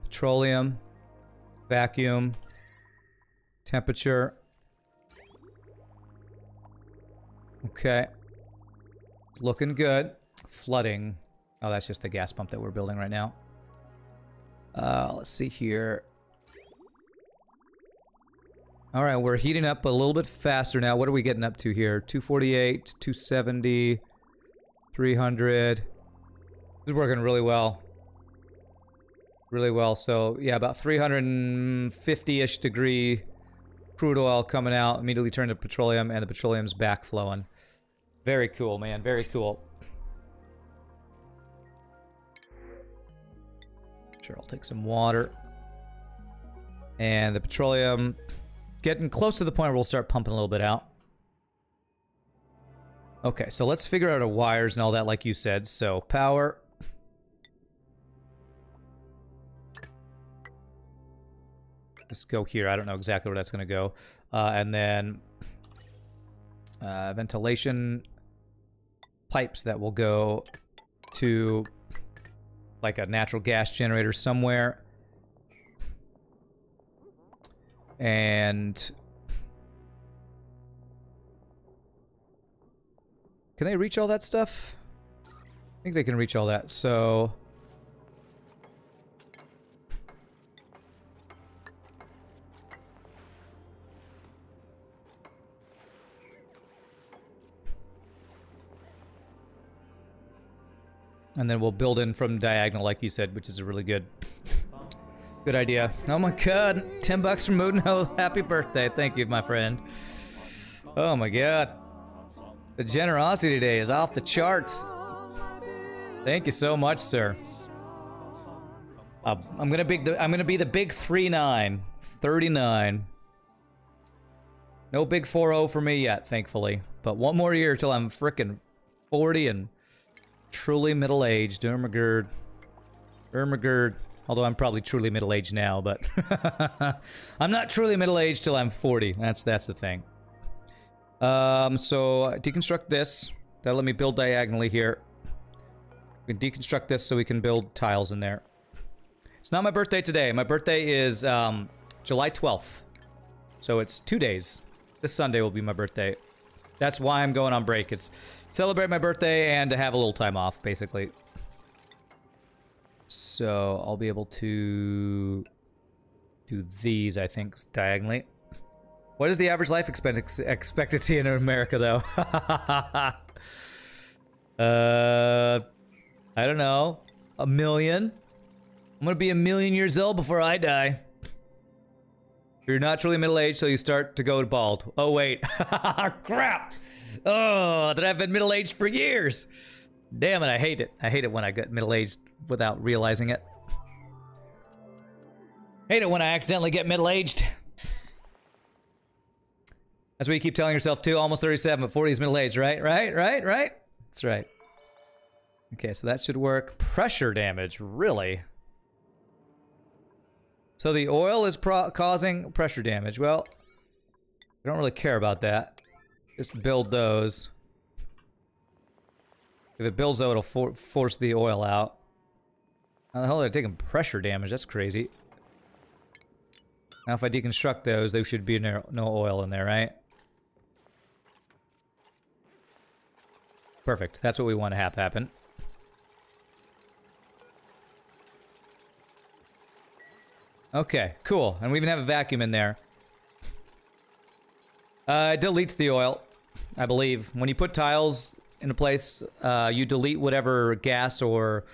Petroleum, vacuum, temperature. Okay. looking good. Flooding. Oh, that's just the gas pump that we're building right now. Uh, let's see here. All right, we're heating up a little bit faster now. What are we getting up to here? 248, 270. 300. This is working really well. Really well. So, yeah, about 350-ish degree crude oil coming out, immediately turned to petroleum, and the petroleum's back flowing. Very cool, man. Very cool. Sure, I'll take some water. And the petroleum getting close to the point where we'll start pumping a little bit out. Okay, so let's figure out our wires and all that like you said. So, power. Let's go here. I don't know exactly where that's going to go. Uh, and then uh, ventilation. pipes that will go to like a natural gas generator somewhere. And can they reach all that stuff? I think they can reach all that. So And then we'll build in from diagonal, like you said, which is a really good, good idea. Oh my god, 10 bucks from Moodenho. Happy birthday. Thank you, my friend. Oh my god. The generosity today is off the charts. Thank you so much, sir. Uh, I'm gonna be the I'm gonna be the big 3-9. 39. No big 4-0 for me yet, thankfully. But one more year till I'm fricking 40 and truly middle-aged. Ermagerd. Ermagerd. Although I'm probably truly middle-aged now, but... I'm not truly middle-aged till I'm 40. That's that's the thing. Um, so, deconstruct this. That'll let me build diagonally here. We can deconstruct this so we can build tiles in there. It's not my birthday today. My birthday is um, July 12th. So it's two days. This Sunday will be my birthday. That's why I'm going on break. It's celebrate my birthday and to have a little time off, basically. So I'll be able to do these, I think, diagonally. What is the average life expectancy in America, though? uh, I don't know. A million? I'm gonna be a million years old before I die. You're naturally middle-aged, so you start to go bald. Oh, wait. Crap! Oh, that I've been middle-aged for years. Damn it, I hate it. I hate it when I get middle-aged without realizing it. Hate it when I accidentally get middle-aged. That's what you keep telling yourself too. Almost 37, but 40 is middle-aged, right? Right? Right? Right? That's right. Okay, so that should work. Pressure damage, really? So the oil is causing pressure damage. Well, I don't really care about that. Just build those. If it builds though, it'll for force the oil out. How the hell are they taking pressure damage? That's crazy. Now if I deconstruct those, there should be no, no oil in there, right? Perfect. That's what we want to have happen. Okay, cool. And we even have a vacuum in there. Uh, it deletes the oil, I believe. When you put tiles in a place, uh, you delete whatever gas or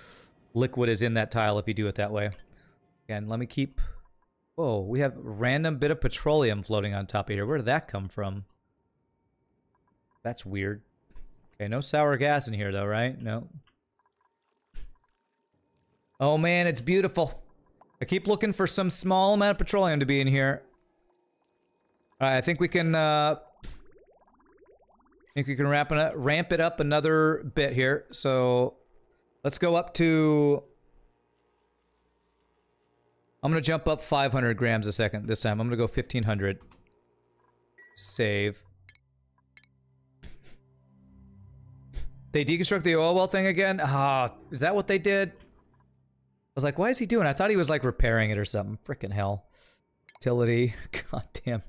liquid is in that tile if you do it that way. Again, let me keep... Whoa, we have random bit of petroleum floating on top of here. Where did that come from? That's weird. Okay, no sour gas in here though, right? No. Oh man, it's beautiful. I keep looking for some small amount of petroleum to be in here. Alright, I think we can, uh... I think we can ramp it, up, ramp it up another bit here. So, let's go up to... I'm gonna jump up 500 grams a second this time. I'm gonna go 1500. Save. They deconstruct the oil well thing again? Ah, is that what they did? I was like, why is he doing? I thought he was like repairing it or something. Freaking hell. Utility. Goddamn.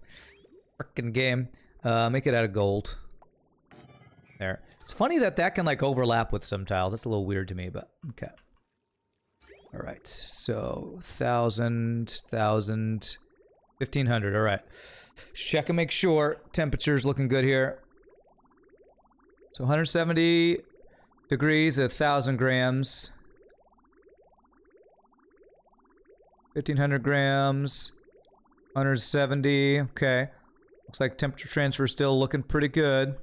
Freaking game. Uh, make it out of gold. There. It's funny that that can like overlap with some tiles. That's a little weird to me, but okay. All right. So, 1,000, 1,000, 1,500. All right. Check and make sure. Temperature's looking good here. So 170 degrees at 1,000 grams. 1500 grams. 170. Okay. Looks like temperature transfer is still looking pretty good.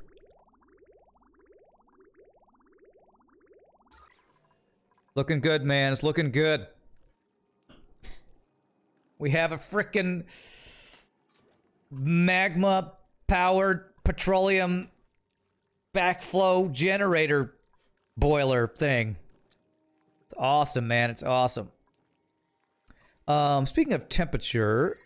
Looking good, man. It's looking good. We have a freaking magma powered petroleum backflow generator boiler thing. It's awesome, man. It's awesome. Um, speaking of temperature,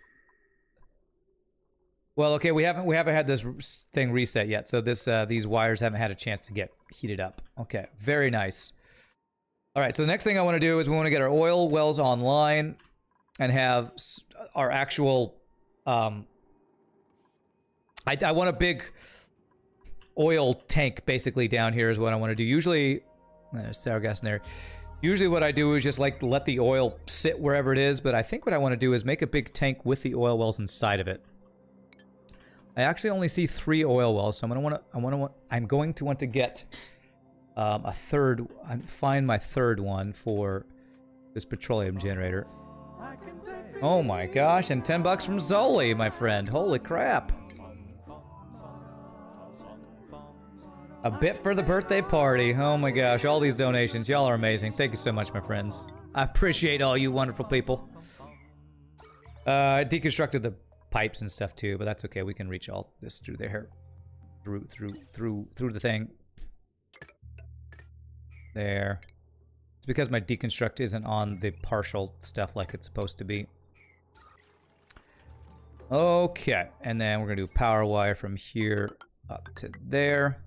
Well, okay, we haven't we haven't had this thing reset yet, so this uh, these wires haven't had a chance to get heated up. Okay, very nice. All right, so the next thing I want to do is we want to get our oil wells online and have our actual. Um, I, I want a big oil tank basically down here is what I want to do. Usually, there's sour gas in there. Usually, what I do is just like let the oil sit wherever it is. But I think what I want to do is make a big tank with the oil wells inside of it. I actually only see three oil wells, so I'm gonna want to. I want to. Want, I'm going to want to get um, a third. Find my third one for this petroleum generator. Oh my gosh! And ten bucks from Zoli, my friend. Holy crap! A bit for the birthday party. Oh my gosh! All these donations, y'all are amazing. Thank you so much, my friends. I appreciate all you wonderful people. Uh, I deconstructed the pipes and stuff too, but that's okay. We can reach all this through there, through through through through the thing. There. It's because my deconstruct isn't on the partial stuff like it's supposed to be. Okay, and then we're gonna do power wire from here up to there.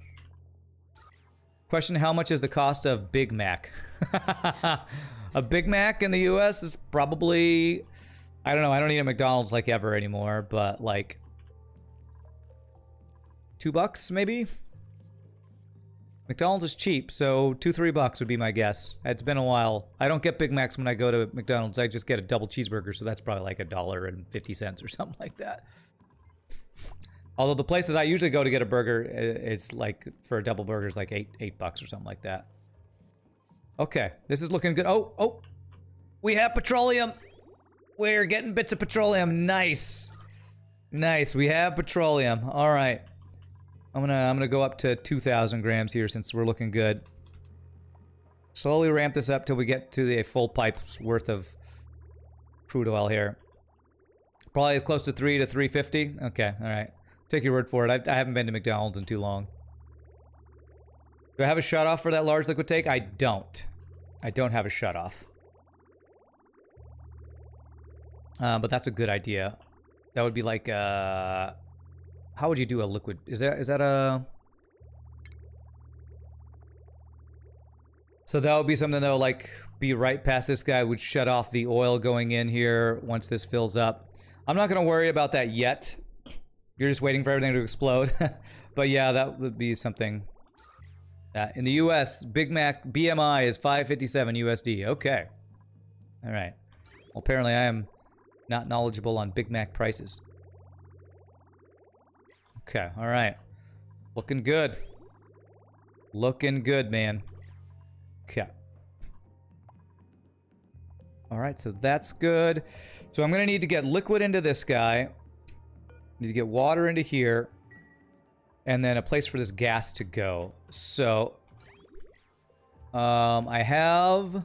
Question: How much is the cost of Big Mac? a Big Mac in the U.S. is probably I don't know. I don't eat at McDonald's like ever anymore, but like two bucks maybe. McDonald's is cheap, so two three bucks would be my guess. It's been a while. I don't get Big Macs when I go to McDonald's. I just get a double cheeseburger, so that's probably like a dollar and fifty cents or something like that. Although the place that I usually go to get a burger, it's like for a double burger is like eight eight bucks or something like that. Okay, this is looking good. Oh oh, we have petroleum. We're getting bits of petroleum. Nice. Nice. We have petroleum. All right. I'm to I'm to go up to 2000 grams here since we're looking good. Slowly ramp this up till we get to the full pipe's worth of crude oil here. Probably close to 3 to 350. Okay. All right. Take your word for it. I, I haven't been to McDonald's in too long. Do I have a shut off for that large liquid take? I don't. I don't have a shut off. Uh, but that's a good idea. That would be like uh how would you do a liquid? Is that is that a So that would be something that would like be right past this guy would shut off the oil going in here once this fills up. I'm not going to worry about that yet. You're just waiting for everything to explode. but yeah, that would be something in the US, Big Mac BMI is 557 USD. Okay. All right. Well, apparently I am not knowledgeable on Big Mac prices. Okay, all right. Looking good. Looking good, man. Okay. All right, so that's good. So I'm going to need to get liquid into this guy. Need to get water into here. And then a place for this gas to go. So um, I have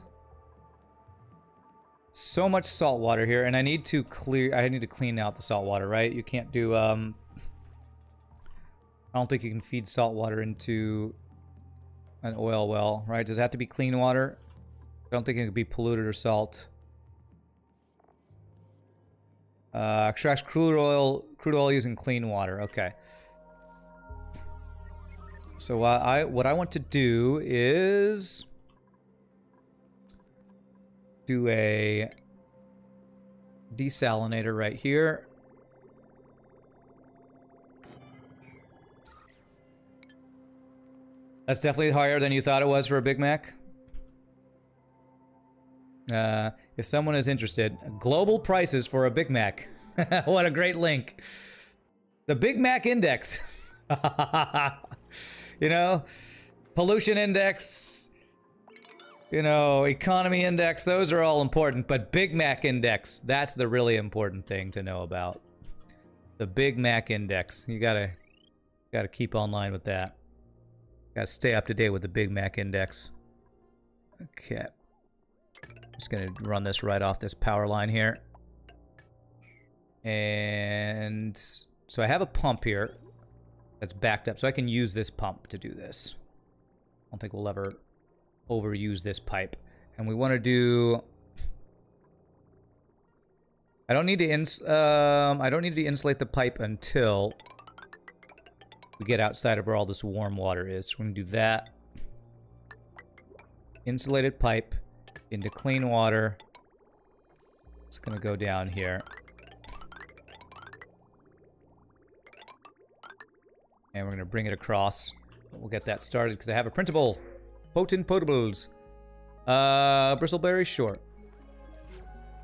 so much salt water here, and I need to clear. I need to clean out the salt water, right? You can't do. Um, I don't think you can feed salt water into an oil well, right? Does it have to be clean water? I don't think it could be polluted or salt. Uh, extract crude oil, crude oil using clean water. Okay. So uh, I what I want to do is do a desalinator right here. That's definitely higher than you thought it was for a Big Mac. Uh, if someone is interested, global prices for a Big Mac. what a great link. The Big Mac Index. you know, pollution index, you know, economy index, those are all important, but Big Mac Index, that's the really important thing to know about. The Big Mac Index. You gotta, gotta keep online with that. Gotta stay up to date with the Big Mac Index. Okay. Just gonna run this right off this power line here. And so I have a pump here that's backed up, so I can use this pump to do this. I don't think we'll ever overuse this pipe. And we want to do I don't need to ins um I don't need to insulate the pipe until we get outside of where all this warm water is. So we're gonna do that. Insulated pipe into clean water. It's gonna go down here. And we're gonna bring it across. We'll get that started because I have a printable. Potent potables. Uh, bristleberry, sure.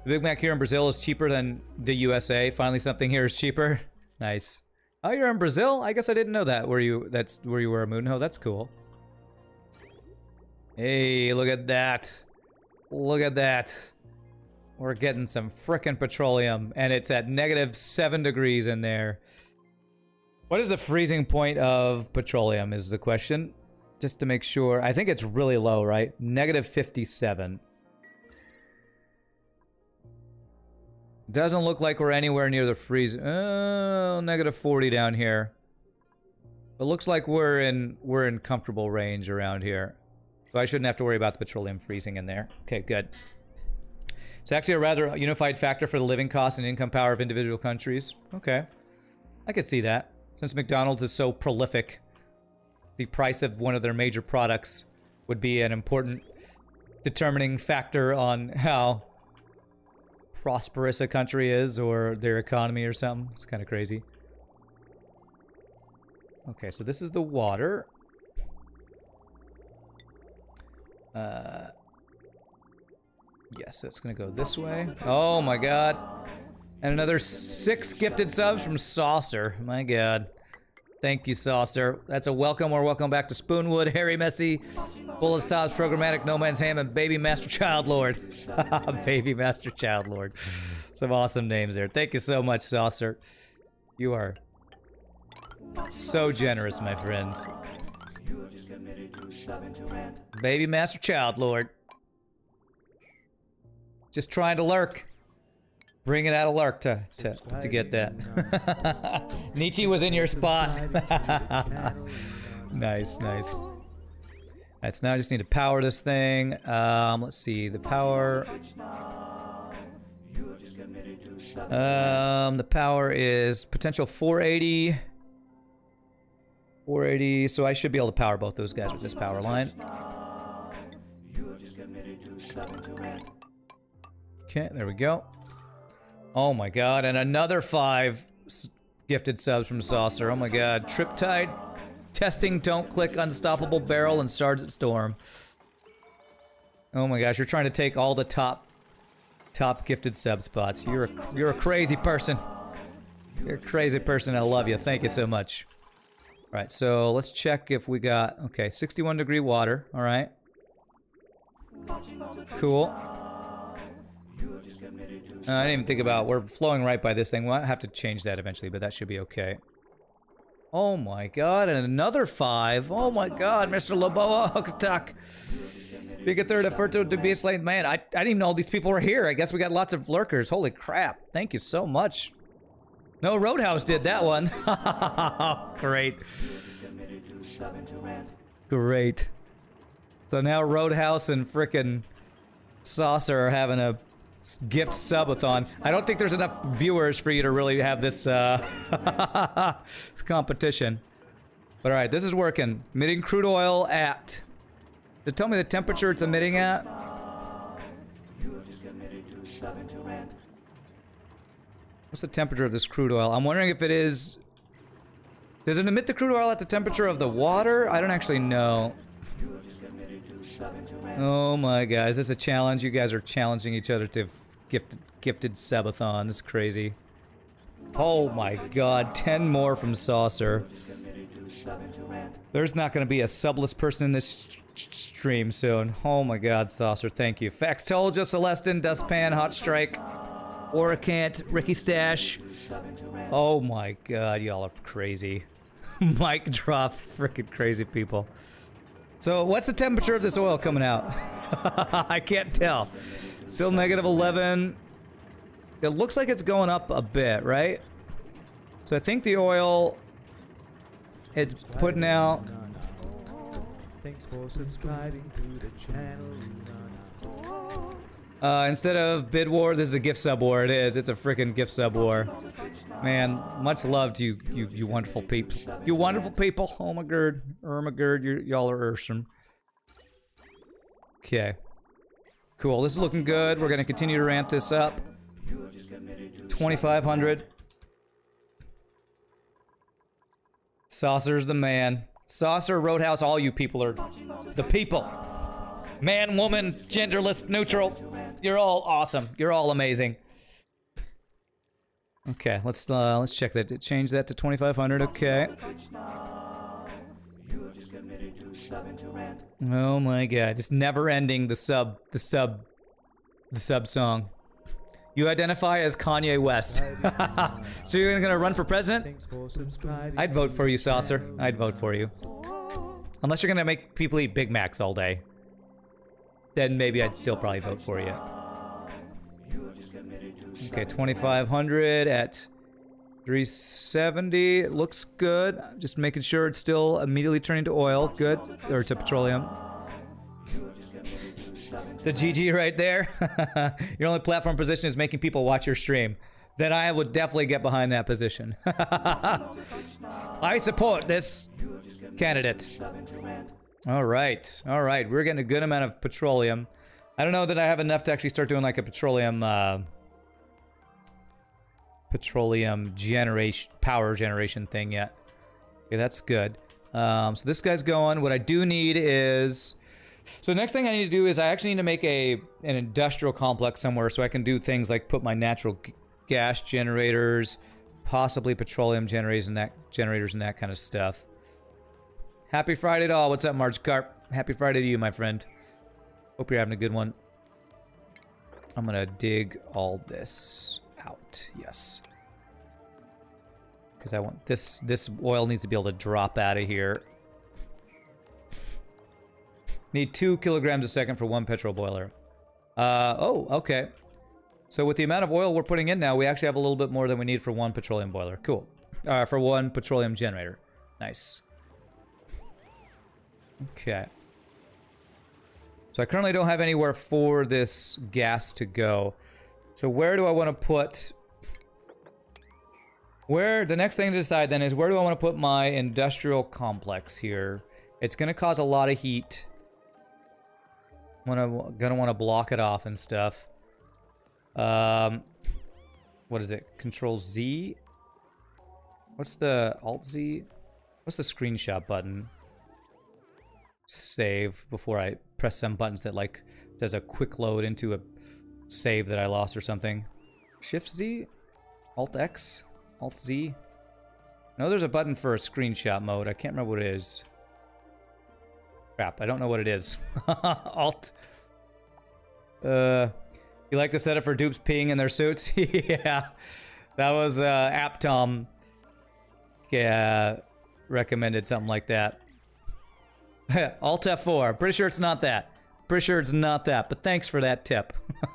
The Big Mac here in Brazil is cheaper than the USA. Finally, something here is cheaper. Nice. Oh, you're in Brazil? I guess I didn't know that. Where you? That's where you were Moonho. That's cool. Hey, look at that. Look at that. We're getting some frickin' petroleum, and it's at negative seven degrees in there. What is the freezing point of petroleum is the question. Just to make sure. I think it's really low, right? Negative 57. Doesn't look like we're anywhere near the freeze. Oh, negative 40 down here. It looks like we're in we're in comfortable range around here. So I shouldn't have to worry about the petroleum freezing in there. Okay, good. It's actually a rather unified factor for the living cost and income power of individual countries. Okay. I could see that. Since McDonald's is so prolific, the price of one of their major products would be an important determining factor on how prosperous a country is or their economy or something. It's kind of crazy. Okay, so this is the water. Uh, yes, so it's to go this way. Oh my god. And another six gifted subs from Saucer. My god. Thank you, Saucer. That's a welcome or welcome back to Spoonwood, Harry Messy, Bullet Stops, Programmatic, No Man's Ham, and Baby Master Child Lord. Baby Master Child Lord. Some awesome names there. Thank you so much, Saucer. You are so generous, my friend. Baby Master Child Lord. Just trying to lurk. Bring it out of lurk to, to, to get that. Nietzsche was in your spot. nice, nice. Alright, so now I just need to power this thing. Um, let's see, the power... Um, the power is potential 480. 480, so I should be able to power both those guys with this power line. Okay, there we go. Oh my god, and another five gifted subs from Saucer. Oh my god. Triptide, testing, don't click Unstoppable Barrel and Sergeant Storm. Oh my gosh, you're trying to take all the top top gifted sub spots. You're a, you're a crazy person. You're a crazy person. I love you. Thank you so much. All right, so let's check if we got okay, 61 degree water. All right. Cool. Uh, I didn't even think about, we're flowing right by this thing. We'll have to change that eventually, but that should be okay. Oh my god, and another five. Oh my god, Mr. Loboa Hokatak. Big a third of Furto to be a slain man. I, I didn't even know all these people were here. I guess we got lots of lurkers. Holy crap. Thank you so much. No, Roadhouse did that one. Great. Great. So now Roadhouse and frickin' Saucer are having a gift subathon. I don't think there's enough viewers for you to really have this, uh, this competition. But alright, this is working. Emitting crude oil at... Just tell me the temperature it's emitting at. What's the temperature of this crude oil? I'm wondering if it is... Does it emit the crude oil at the temperature of the water? I don't actually know. Oh my god, is this a challenge? You guys are challenging each other to gifted gifted subathon. This is crazy. Oh my god, 10 more from Saucer. There's not going to be a subless person in this stream soon. Oh my god, Saucer, thank you. Fax told you, Celestin, Dustpan, Hot Strike, Oricant, Ricky Stash. Oh my god, y'all are crazy. Mic drop, freaking crazy people. So, what's the temperature of this oil coming out? I can't tell. Still negative 11. It looks like it's going up a bit, right? So I think the oil it's putting out. Thanks for subscribing to the channel. Uh, instead of bid war, this is a gift sub war. It is. It's a freaking gift sub war. Man, much love to you, you, you wonderful people. You wonderful people. Oh my god. Oh my god, y'all are awesome. Okay. Cool. This is looking good. We're gonna continue to ramp this up. 2,500. Saucer's the man. Saucer, Roadhouse, all you people are the people. Man, woman, genderless, neutral. You're all awesome. You're all amazing. Okay, let's uh, let's check that. Change that to 2,500. Okay. Oh my god, it's never ending. The sub, the sub, the sub song. You identify as Kanye West. so you're gonna run for president? I'd vote for you, Saucer. I'd vote for you. Unless you're gonna make people eat Big Macs all day. Then maybe I'd still probably vote for you. Okay, 2,500 at 370. Looks good. Just making sure it's still immediately turning to oil. Good. Or to petroleum. It's a GG right there. your only platform position is making people watch your stream. Then I would definitely get behind that position. I support this candidate. All right. All right. We're getting a good amount of petroleum. I don't know that I have enough to actually start doing like a petroleum uh, petroleum generation power generation thing yet. Okay, that's good. Um, so this guy's going. What I do need is so the next thing I need to do is I actually need to make a an industrial complex somewhere so I can do things like put my natural gas generators, possibly petroleum generators and that generators and that kind of stuff. Happy Friday to all. What's up, Marge Carp? Happy Friday to you, my friend. Hope you're having a good one. I'm gonna dig all this out. Yes. Because I want this this oil needs to be able to drop out of here. Need two kilograms a second for one petrol boiler. Uh, oh, okay. So with the amount of oil we're putting in now, we actually have a little bit more than we need for one petroleum boiler. Cool. Uh, for one petroleum generator. Nice. Okay. So I currently don't have anywhere for this gas to go. So where do I want to put... Where, the next thing to decide then is where do I want to put my industrial complex here? It's going to cause a lot of heat. I'm gonna, gonna want to block it off and stuff. Um, what is it? Control Z? What's the Alt Z? What's the screenshot button? Save before I press some buttons that like does a quick load into a save that I lost or something. Shift Z? Alt X? Alt Z? No, there's a button for a screenshot mode. I can't remember what it is. Crap, I don't know what it is. Alt. Uh, you like the setup for dupes peeing in their suits? yeah, that was uh, AppTom. Yeah, recommended something like that. Alt F4. Pretty sure it's not that. Pretty sure it's not that, but thanks for that tip.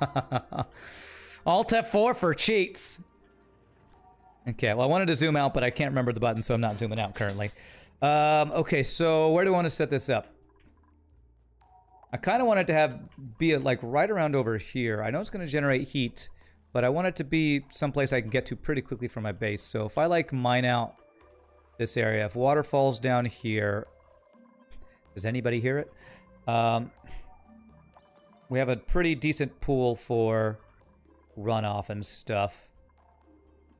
Alt F4 for cheats. Okay, well, I wanted to zoom out, but I can't remember the button, so I'm not zooming out currently. Um, okay, so where do I want to set this up? I kind of want it to have be like right around over here. I know it's going to generate heat, but I want it to be someplace I can get to pretty quickly from my base. So if I like mine out this area, if water falls down here, does anybody hear it? Um, we have a pretty decent pool for runoff and stuff.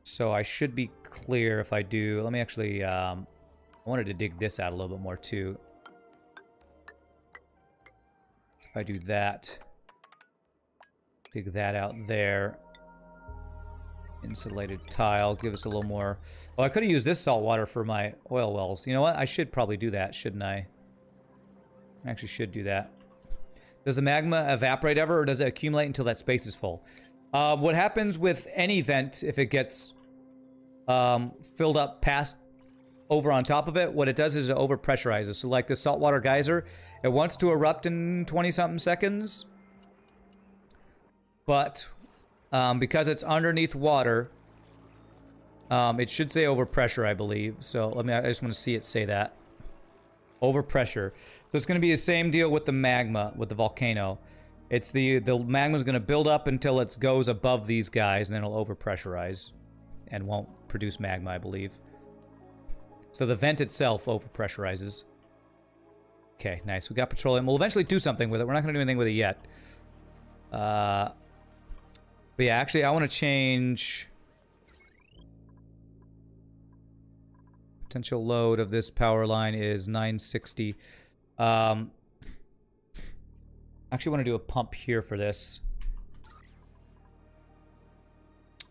So I should be clear if I do. Let me actually, um, I wanted to dig this out a little bit more too. If I do that, dig that out there. Insulated tile, give us a little more. Oh, I could have used this salt water for my oil wells. You know what? I should probably do that, shouldn't I? I actually should do that. Does the magma evaporate ever, or does it accumulate until that space is full? Uh, what happens with any vent if it gets um, filled up past over on top of it, what it does is it overpressurizes. So like the saltwater geyser, it wants to erupt in 20-something seconds. But um, because it's underneath water, um, it should say overpressure, I believe. So let me, I just want to see it say that. Overpressure. So it's going to be the same deal with the magma, with the volcano. It's the the magma's going to build up until it goes above these guys, and then it'll overpressurize, and won't produce magma, I believe. So the vent itself overpressurizes. Okay, nice. We got petroleum. We'll eventually do something with it. We're not going to do anything with it yet. Uh, but yeah, actually, I want to change... Potential load of this power line is 960. Um, I actually want to do a pump here for this.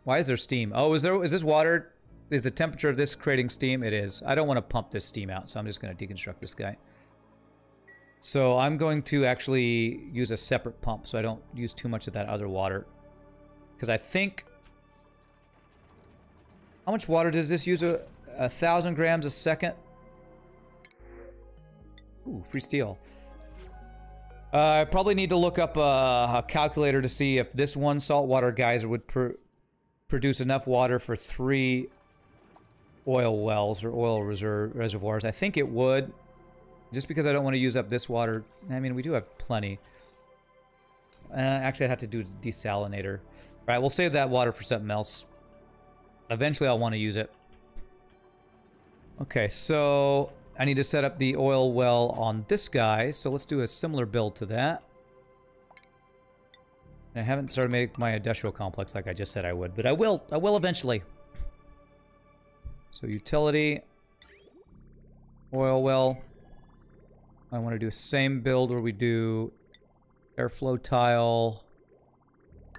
Why is there steam? Oh, is there is this water? Is the temperature of this creating steam? It is. I don't want to pump this steam out, so I'm just going to deconstruct this guy. So I'm going to actually use a separate pump so I don't use too much of that other water. Because I think... How much water does this use? A, a thousand grams a second? Ooh, free steel. Uh, I probably need to look up a, a, calculator to see if this one saltwater geyser would pr produce enough water for three oil wells or oil reserve reservoirs. I think it would. Just because I don't want to use up this water. I mean, we do have plenty. Uh, actually, I'd have to do desalinator. All right, we'll save that water for something else. Eventually, I'll want to use it. Okay, so I need to set up the oil well on this guy. So let's do a similar build to that. And I haven't started making my industrial complex like I just said I would, but I will. I will eventually. So utility, oil well. I want to do the same build where we do airflow tile,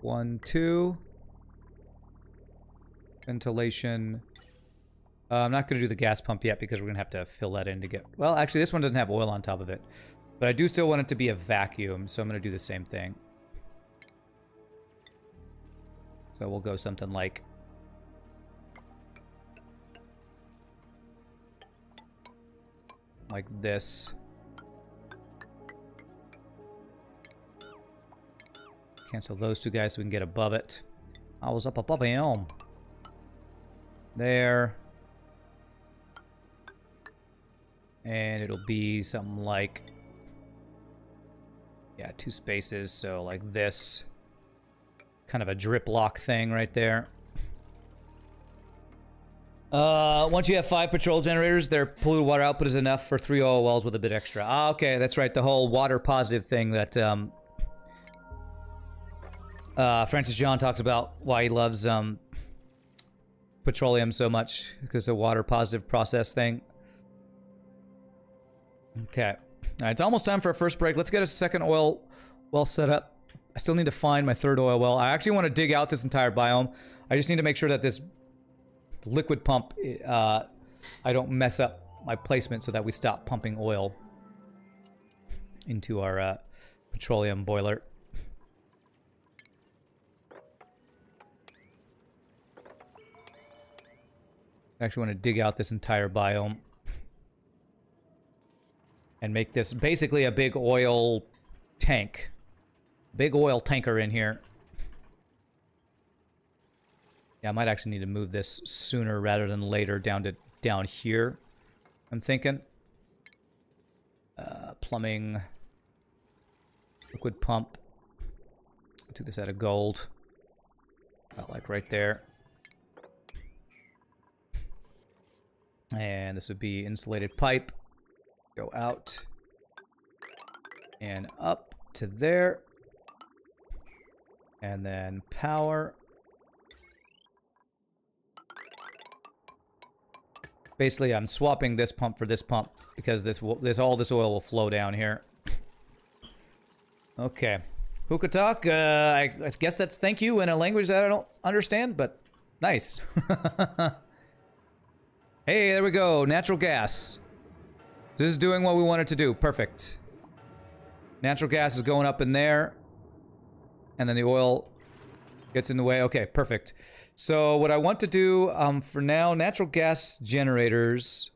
one, two, ventilation. Uh, I'm not going to do the gas pump yet because we're going to have to fill that in to get... Well, actually, this one doesn't have oil on top of it. But I do still want it to be a vacuum, so I'm going to do the same thing. So we'll go something like... Like this. Cancel those two guys so we can get above it. I was up above him. There. And it'll be something like... Yeah, two spaces, so like this. Kind of a drip lock thing right there. Uh, once you have five petrol generators, their polluted water output is enough for three oil wells with a bit extra. Ah, okay, that's right. The whole water positive thing that um, uh, Francis John talks about why he loves um, petroleum so much because the water positive process thing. Okay. It's almost time for a first break. Let's get a second oil well set up. I still need to find my third oil well. I actually want to dig out this entire biome. I just need to make sure that this liquid pump, uh, I don't mess up my placement so that we stop pumping oil into our uh, petroleum boiler. I actually want to dig out this entire biome. And make this basically a big oil tank. Big oil tanker in here. Yeah, I might actually need to move this sooner rather than later down to down here. I'm thinking. Uh, plumbing. Liquid pump. Do this out of gold. About like right there. And this would be insulated pipe. Go out and up to there. And then power. Basically, I'm swapping this pump for this pump because this will, this all this oil will flow down here. Okay. Hookah talk. Uh, I, I guess that's thank you in a language that I don't understand, but nice. Hey, there we go. Natural gas. This is doing what we want it to do. Perfect. Natural gas is going up in there. And then the oil gets in the way. Okay, perfect. So what I want to do um, for now, natural gas generators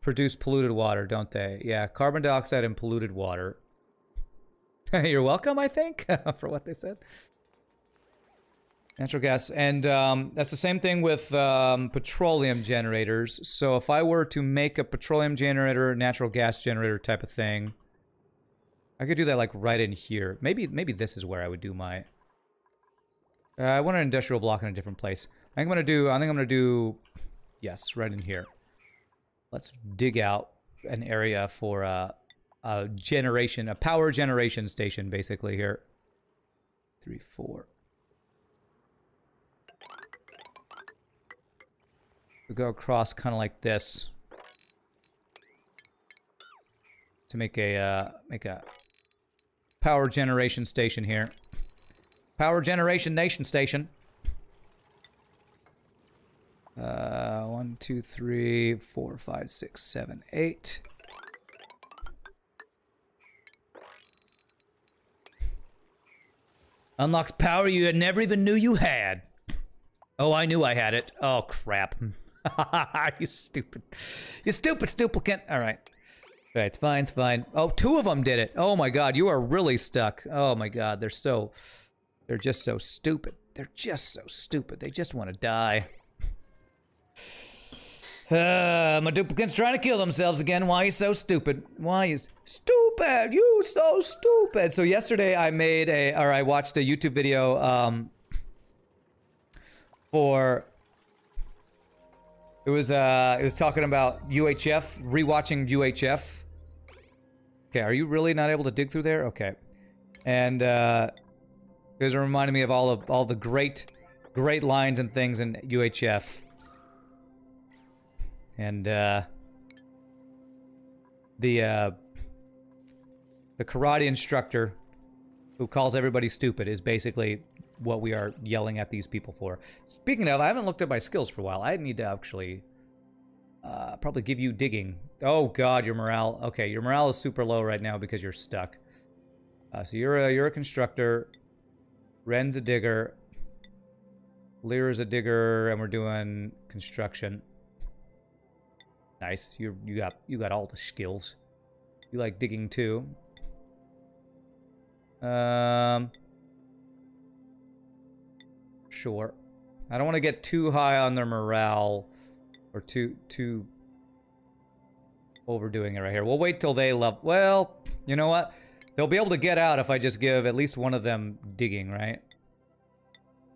produce polluted water, don't they? Yeah, carbon dioxide and polluted water. You're welcome, I think, for what they said. Natural gas. And um, that's the same thing with um, petroleum generators. So if I were to make a petroleum generator, natural gas generator type of thing, I could do that like right in here. Maybe maybe this is where I would do my. Uh, I want an industrial block in a different place. I think I'm gonna do. I think I'm gonna do. Yes, right in here. Let's dig out an area for a, a generation, a power generation station, basically here. Three, four. We go across kind of like this to make a uh, make a power generation station here. Power generation nation station. Uh, one, two, three, four, five, six, seven, eight. Unlocks power you never even knew you had. Oh, I knew I had it. Oh, crap. you stupid. You stupid stuplicant. All right. All right, it's fine, it's fine. Oh, two of them did it. Oh my god, you are really stuck. Oh my god, they're so... They're just so stupid. They're just so stupid. They just want to die. Uh, my duplicant's trying to kill themselves again. Why are you so stupid? Why is stupid? You so stupid. So yesterday I made a, or I watched a YouTube video um, for it was uh it was talking about UHF, rewatching UHF. Okay, are you really not able to dig through there? Okay. And uh it was reminding me of all of all the great great lines and things in UHF. And uh the uh the karate instructor who calls everybody stupid is basically what we are yelling at these people for. Speaking of, I haven't looked at my skills for a while. I need to actually uh, probably give you digging. Oh god, your morale. Okay, your morale is super low right now because you're stuck. Uh, so you're a you're a constructor. Ren's a digger. Lear's a digger, and we're doing construction. Nice. You you got you got all the skills. You like digging too. Um. Sure. I don't want to get too high on their morale. Or too, too overdoing it right here. We'll wait till they love. Well, you know what? They'll be able to get out if I just give at least one of them digging, right?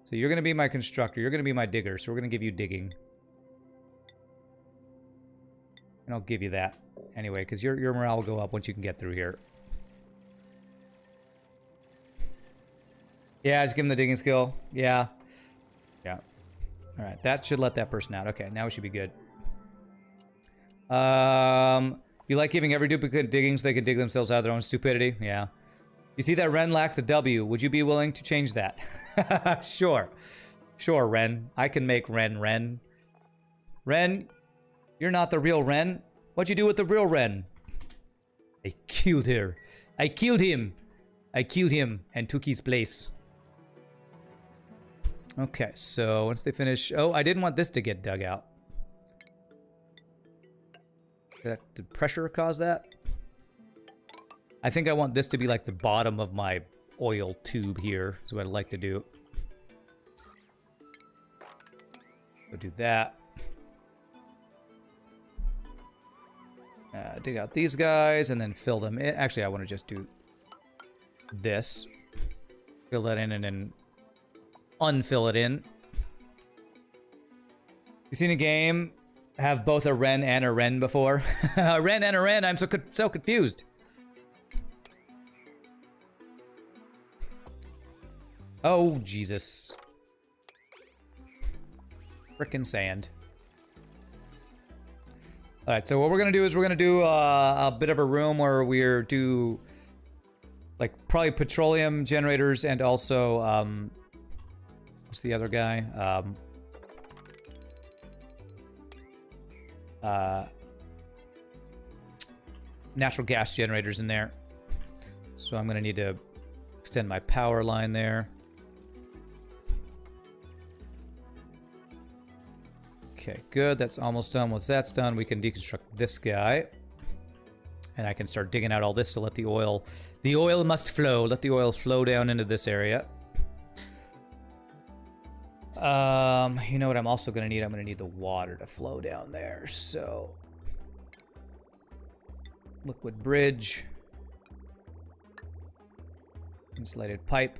So you're going to be my constructor. You're going to be my digger. So we're going to give you digging. And I'll give you that anyway, because your, your morale will go up once you can get through here. Yeah, just give him the digging skill. Yeah. Yeah. All right, that should let that person out. Okay, now we should be good. Um, you like giving every duplicate digging so they can dig themselves out of their own stupidity? Yeah. You see that Ren lacks a W. Would you be willing to change that? sure. Sure, Ren. I can make Ren Ren. Ren, you're not the real Ren. What'd you do with the real Ren? I killed her. I killed him. I killed him and took his place. Okay, so once they finish... Oh, I didn't want this to get dug out. Did, did pressure cause that? I think I want this to be like the bottom of my oil tube here, is what I'd like to do. Go do that. Uh, dig out these guys and then fill them in. Actually, I want to just do this. Fill that in and then unfill it in. You seen a game have both a Ren and a Ren before? a Ren and a Ren, I'm so, so confused. Oh, Jesus. Frickin' sand. Alright, so what we're gonna do is we're gonna do uh, a bit of a room where we're do like probably petroleum generators and also um, What's the other guy? Um, uh, natural gas generators in there. So I'm going to need to extend my power line there. Okay, good. That's almost done. Once that's done, we can deconstruct this guy. And I can start digging out all this to let the oil... The oil must flow. Let the oil flow down into this area. Um, you know what I'm also going to need? I'm going to need the water to flow down there. So, liquid bridge. Insulated pipe.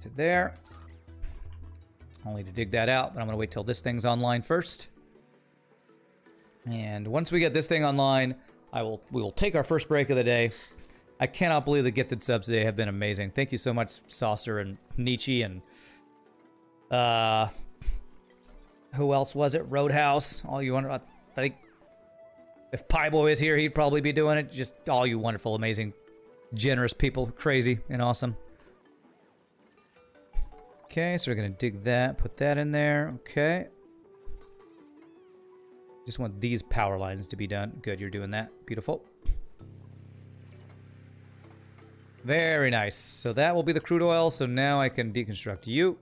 To there. Only to dig that out, but I'm going to wait till this thing's online first. And once we get this thing online, I will we will take our first break of the day. I cannot believe the gifted subs today have been amazing. Thank you so much, Saucer and Nietzsche and uh who else was it? Roadhouse. All you want I think if Pie Boy is here, he'd probably be doing it. Just all you wonderful, amazing, generous people. Crazy and awesome. Okay, so we're gonna dig that, put that in there. Okay. Just want these power lines to be done. Good, you're doing that. Beautiful. Very nice. So that will be the crude oil. So now I can deconstruct you.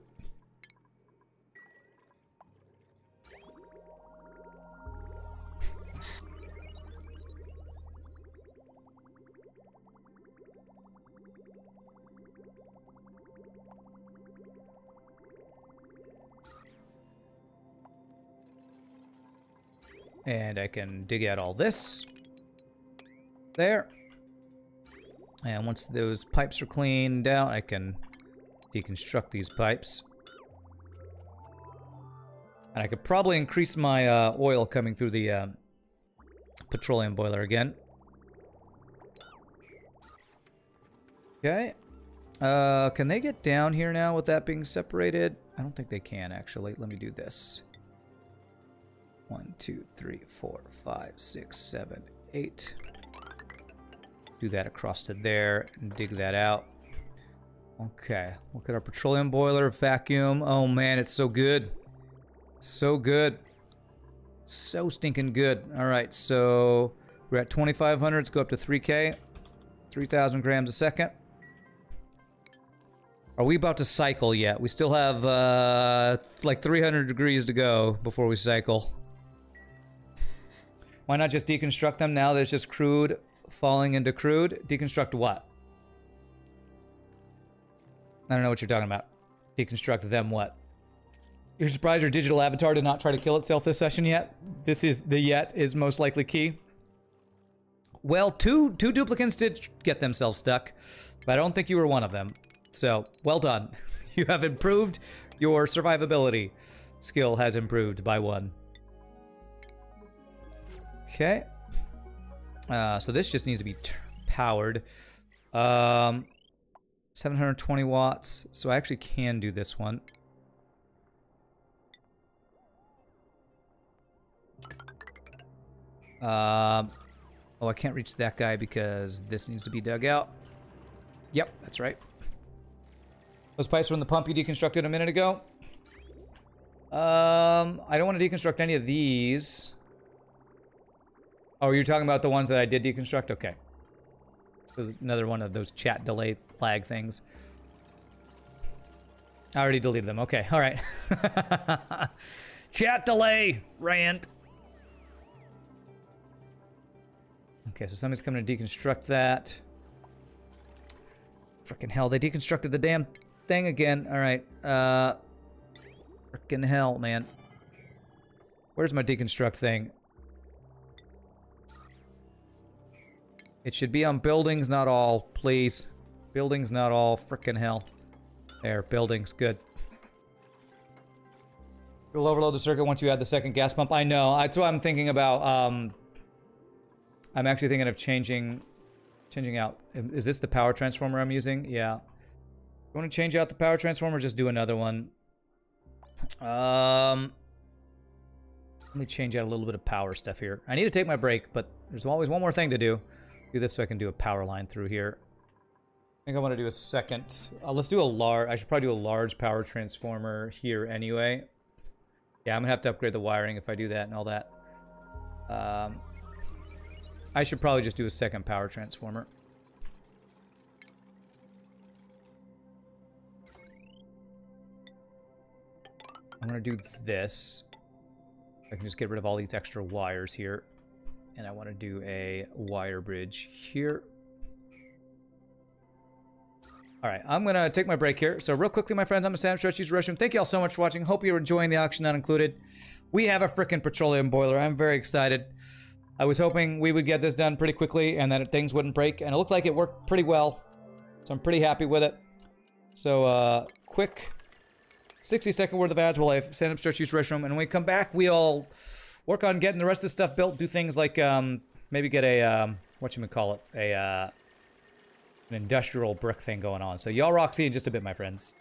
And I can dig out all this. There. And once those pipes are cleaned out, I can deconstruct these pipes. And I could probably increase my uh, oil coming through the uh, petroleum boiler again. Okay. Uh, can they get down here now with that being separated? I don't think they can, actually. Let me do this. One, two, three, four, five, six, seven, eight. Do that across to there and dig that out. Okay, look at our petroleum boiler, vacuum. Oh man, it's so good. So good. So stinking good. All right, so we're at 2,500. Let's go up to 3K. 3,000 grams a second. Are we about to cycle yet? We still have uh, like 300 degrees to go before we cycle. Why not just deconstruct them now that it's just crude falling into crude? Deconstruct what? I don't know what you're talking about. Deconstruct them what? You're surprised your digital avatar did not try to kill itself this session yet? This is the yet is most likely key. Well, two two duplicants did get themselves stuck, but I don't think you were one of them. So, well done. You have improved your survivability. Skill has improved by one. Okay. Uh, so this just needs to be powered. Um, 720 watts. So I actually can do this one. Um, oh, I can't reach that guy because this needs to be dug out. Yep, that's right. Those pipes from the pump you deconstructed a minute ago. Um, I don't want to deconstruct any of these. Oh, you're talking about the ones that I did deconstruct? Okay. Another one of those chat delay lag things. I already deleted them. Okay, all right. chat delay rant. Okay, so somebody's coming to deconstruct that. Freaking hell, they deconstructed the damn thing again. All right. Uh, freaking hell, man. Where's my deconstruct thing? It should be on buildings, not all, please. Buildings, not all. Frickin' hell. There, buildings, good. You'll overload the circuit once you add the second gas pump. I know. That's what I'm thinking about. Um, I'm actually thinking of changing, changing out. Is this the power transformer I'm using? Yeah. You want to change out the power transformer? Just do another one. Um, let me change out a little bit of power stuff here. I need to take my break, but there's always one more thing to do. Do this so I can do a power line through here. I think I want to do a second. Uh, let's do a large. I should probably do a large power transformer here anyway. Yeah, I'm gonna have to upgrade the wiring if I do that and all that. Um, I should probably just do a second power transformer. I'm gonna do this. I can just get rid of all these extra wires here. And I want to do a wire bridge here. All right, I'm going to take my break here. So real quickly, my friends, I'm Sam Stretch User Restroom. Thank you all so much for watching. Hope you're enjoying the Oxygen Not Included. We have a freaking petroleum boiler. I'm very excited. I was hoping we would get this done pretty quickly and that things wouldn't break, and it looked like it worked pretty well. So I'm pretty happy with it. So, uh, quick 60 second worth of ads while I stand up, stretch, use restroom, and when we come back, we all work on getting the rest of the stuff built, do things like, um, maybe get a, um, what you call it, a, uh, an industrial brick thing going on. So y'all rock see in just a bit, my friends.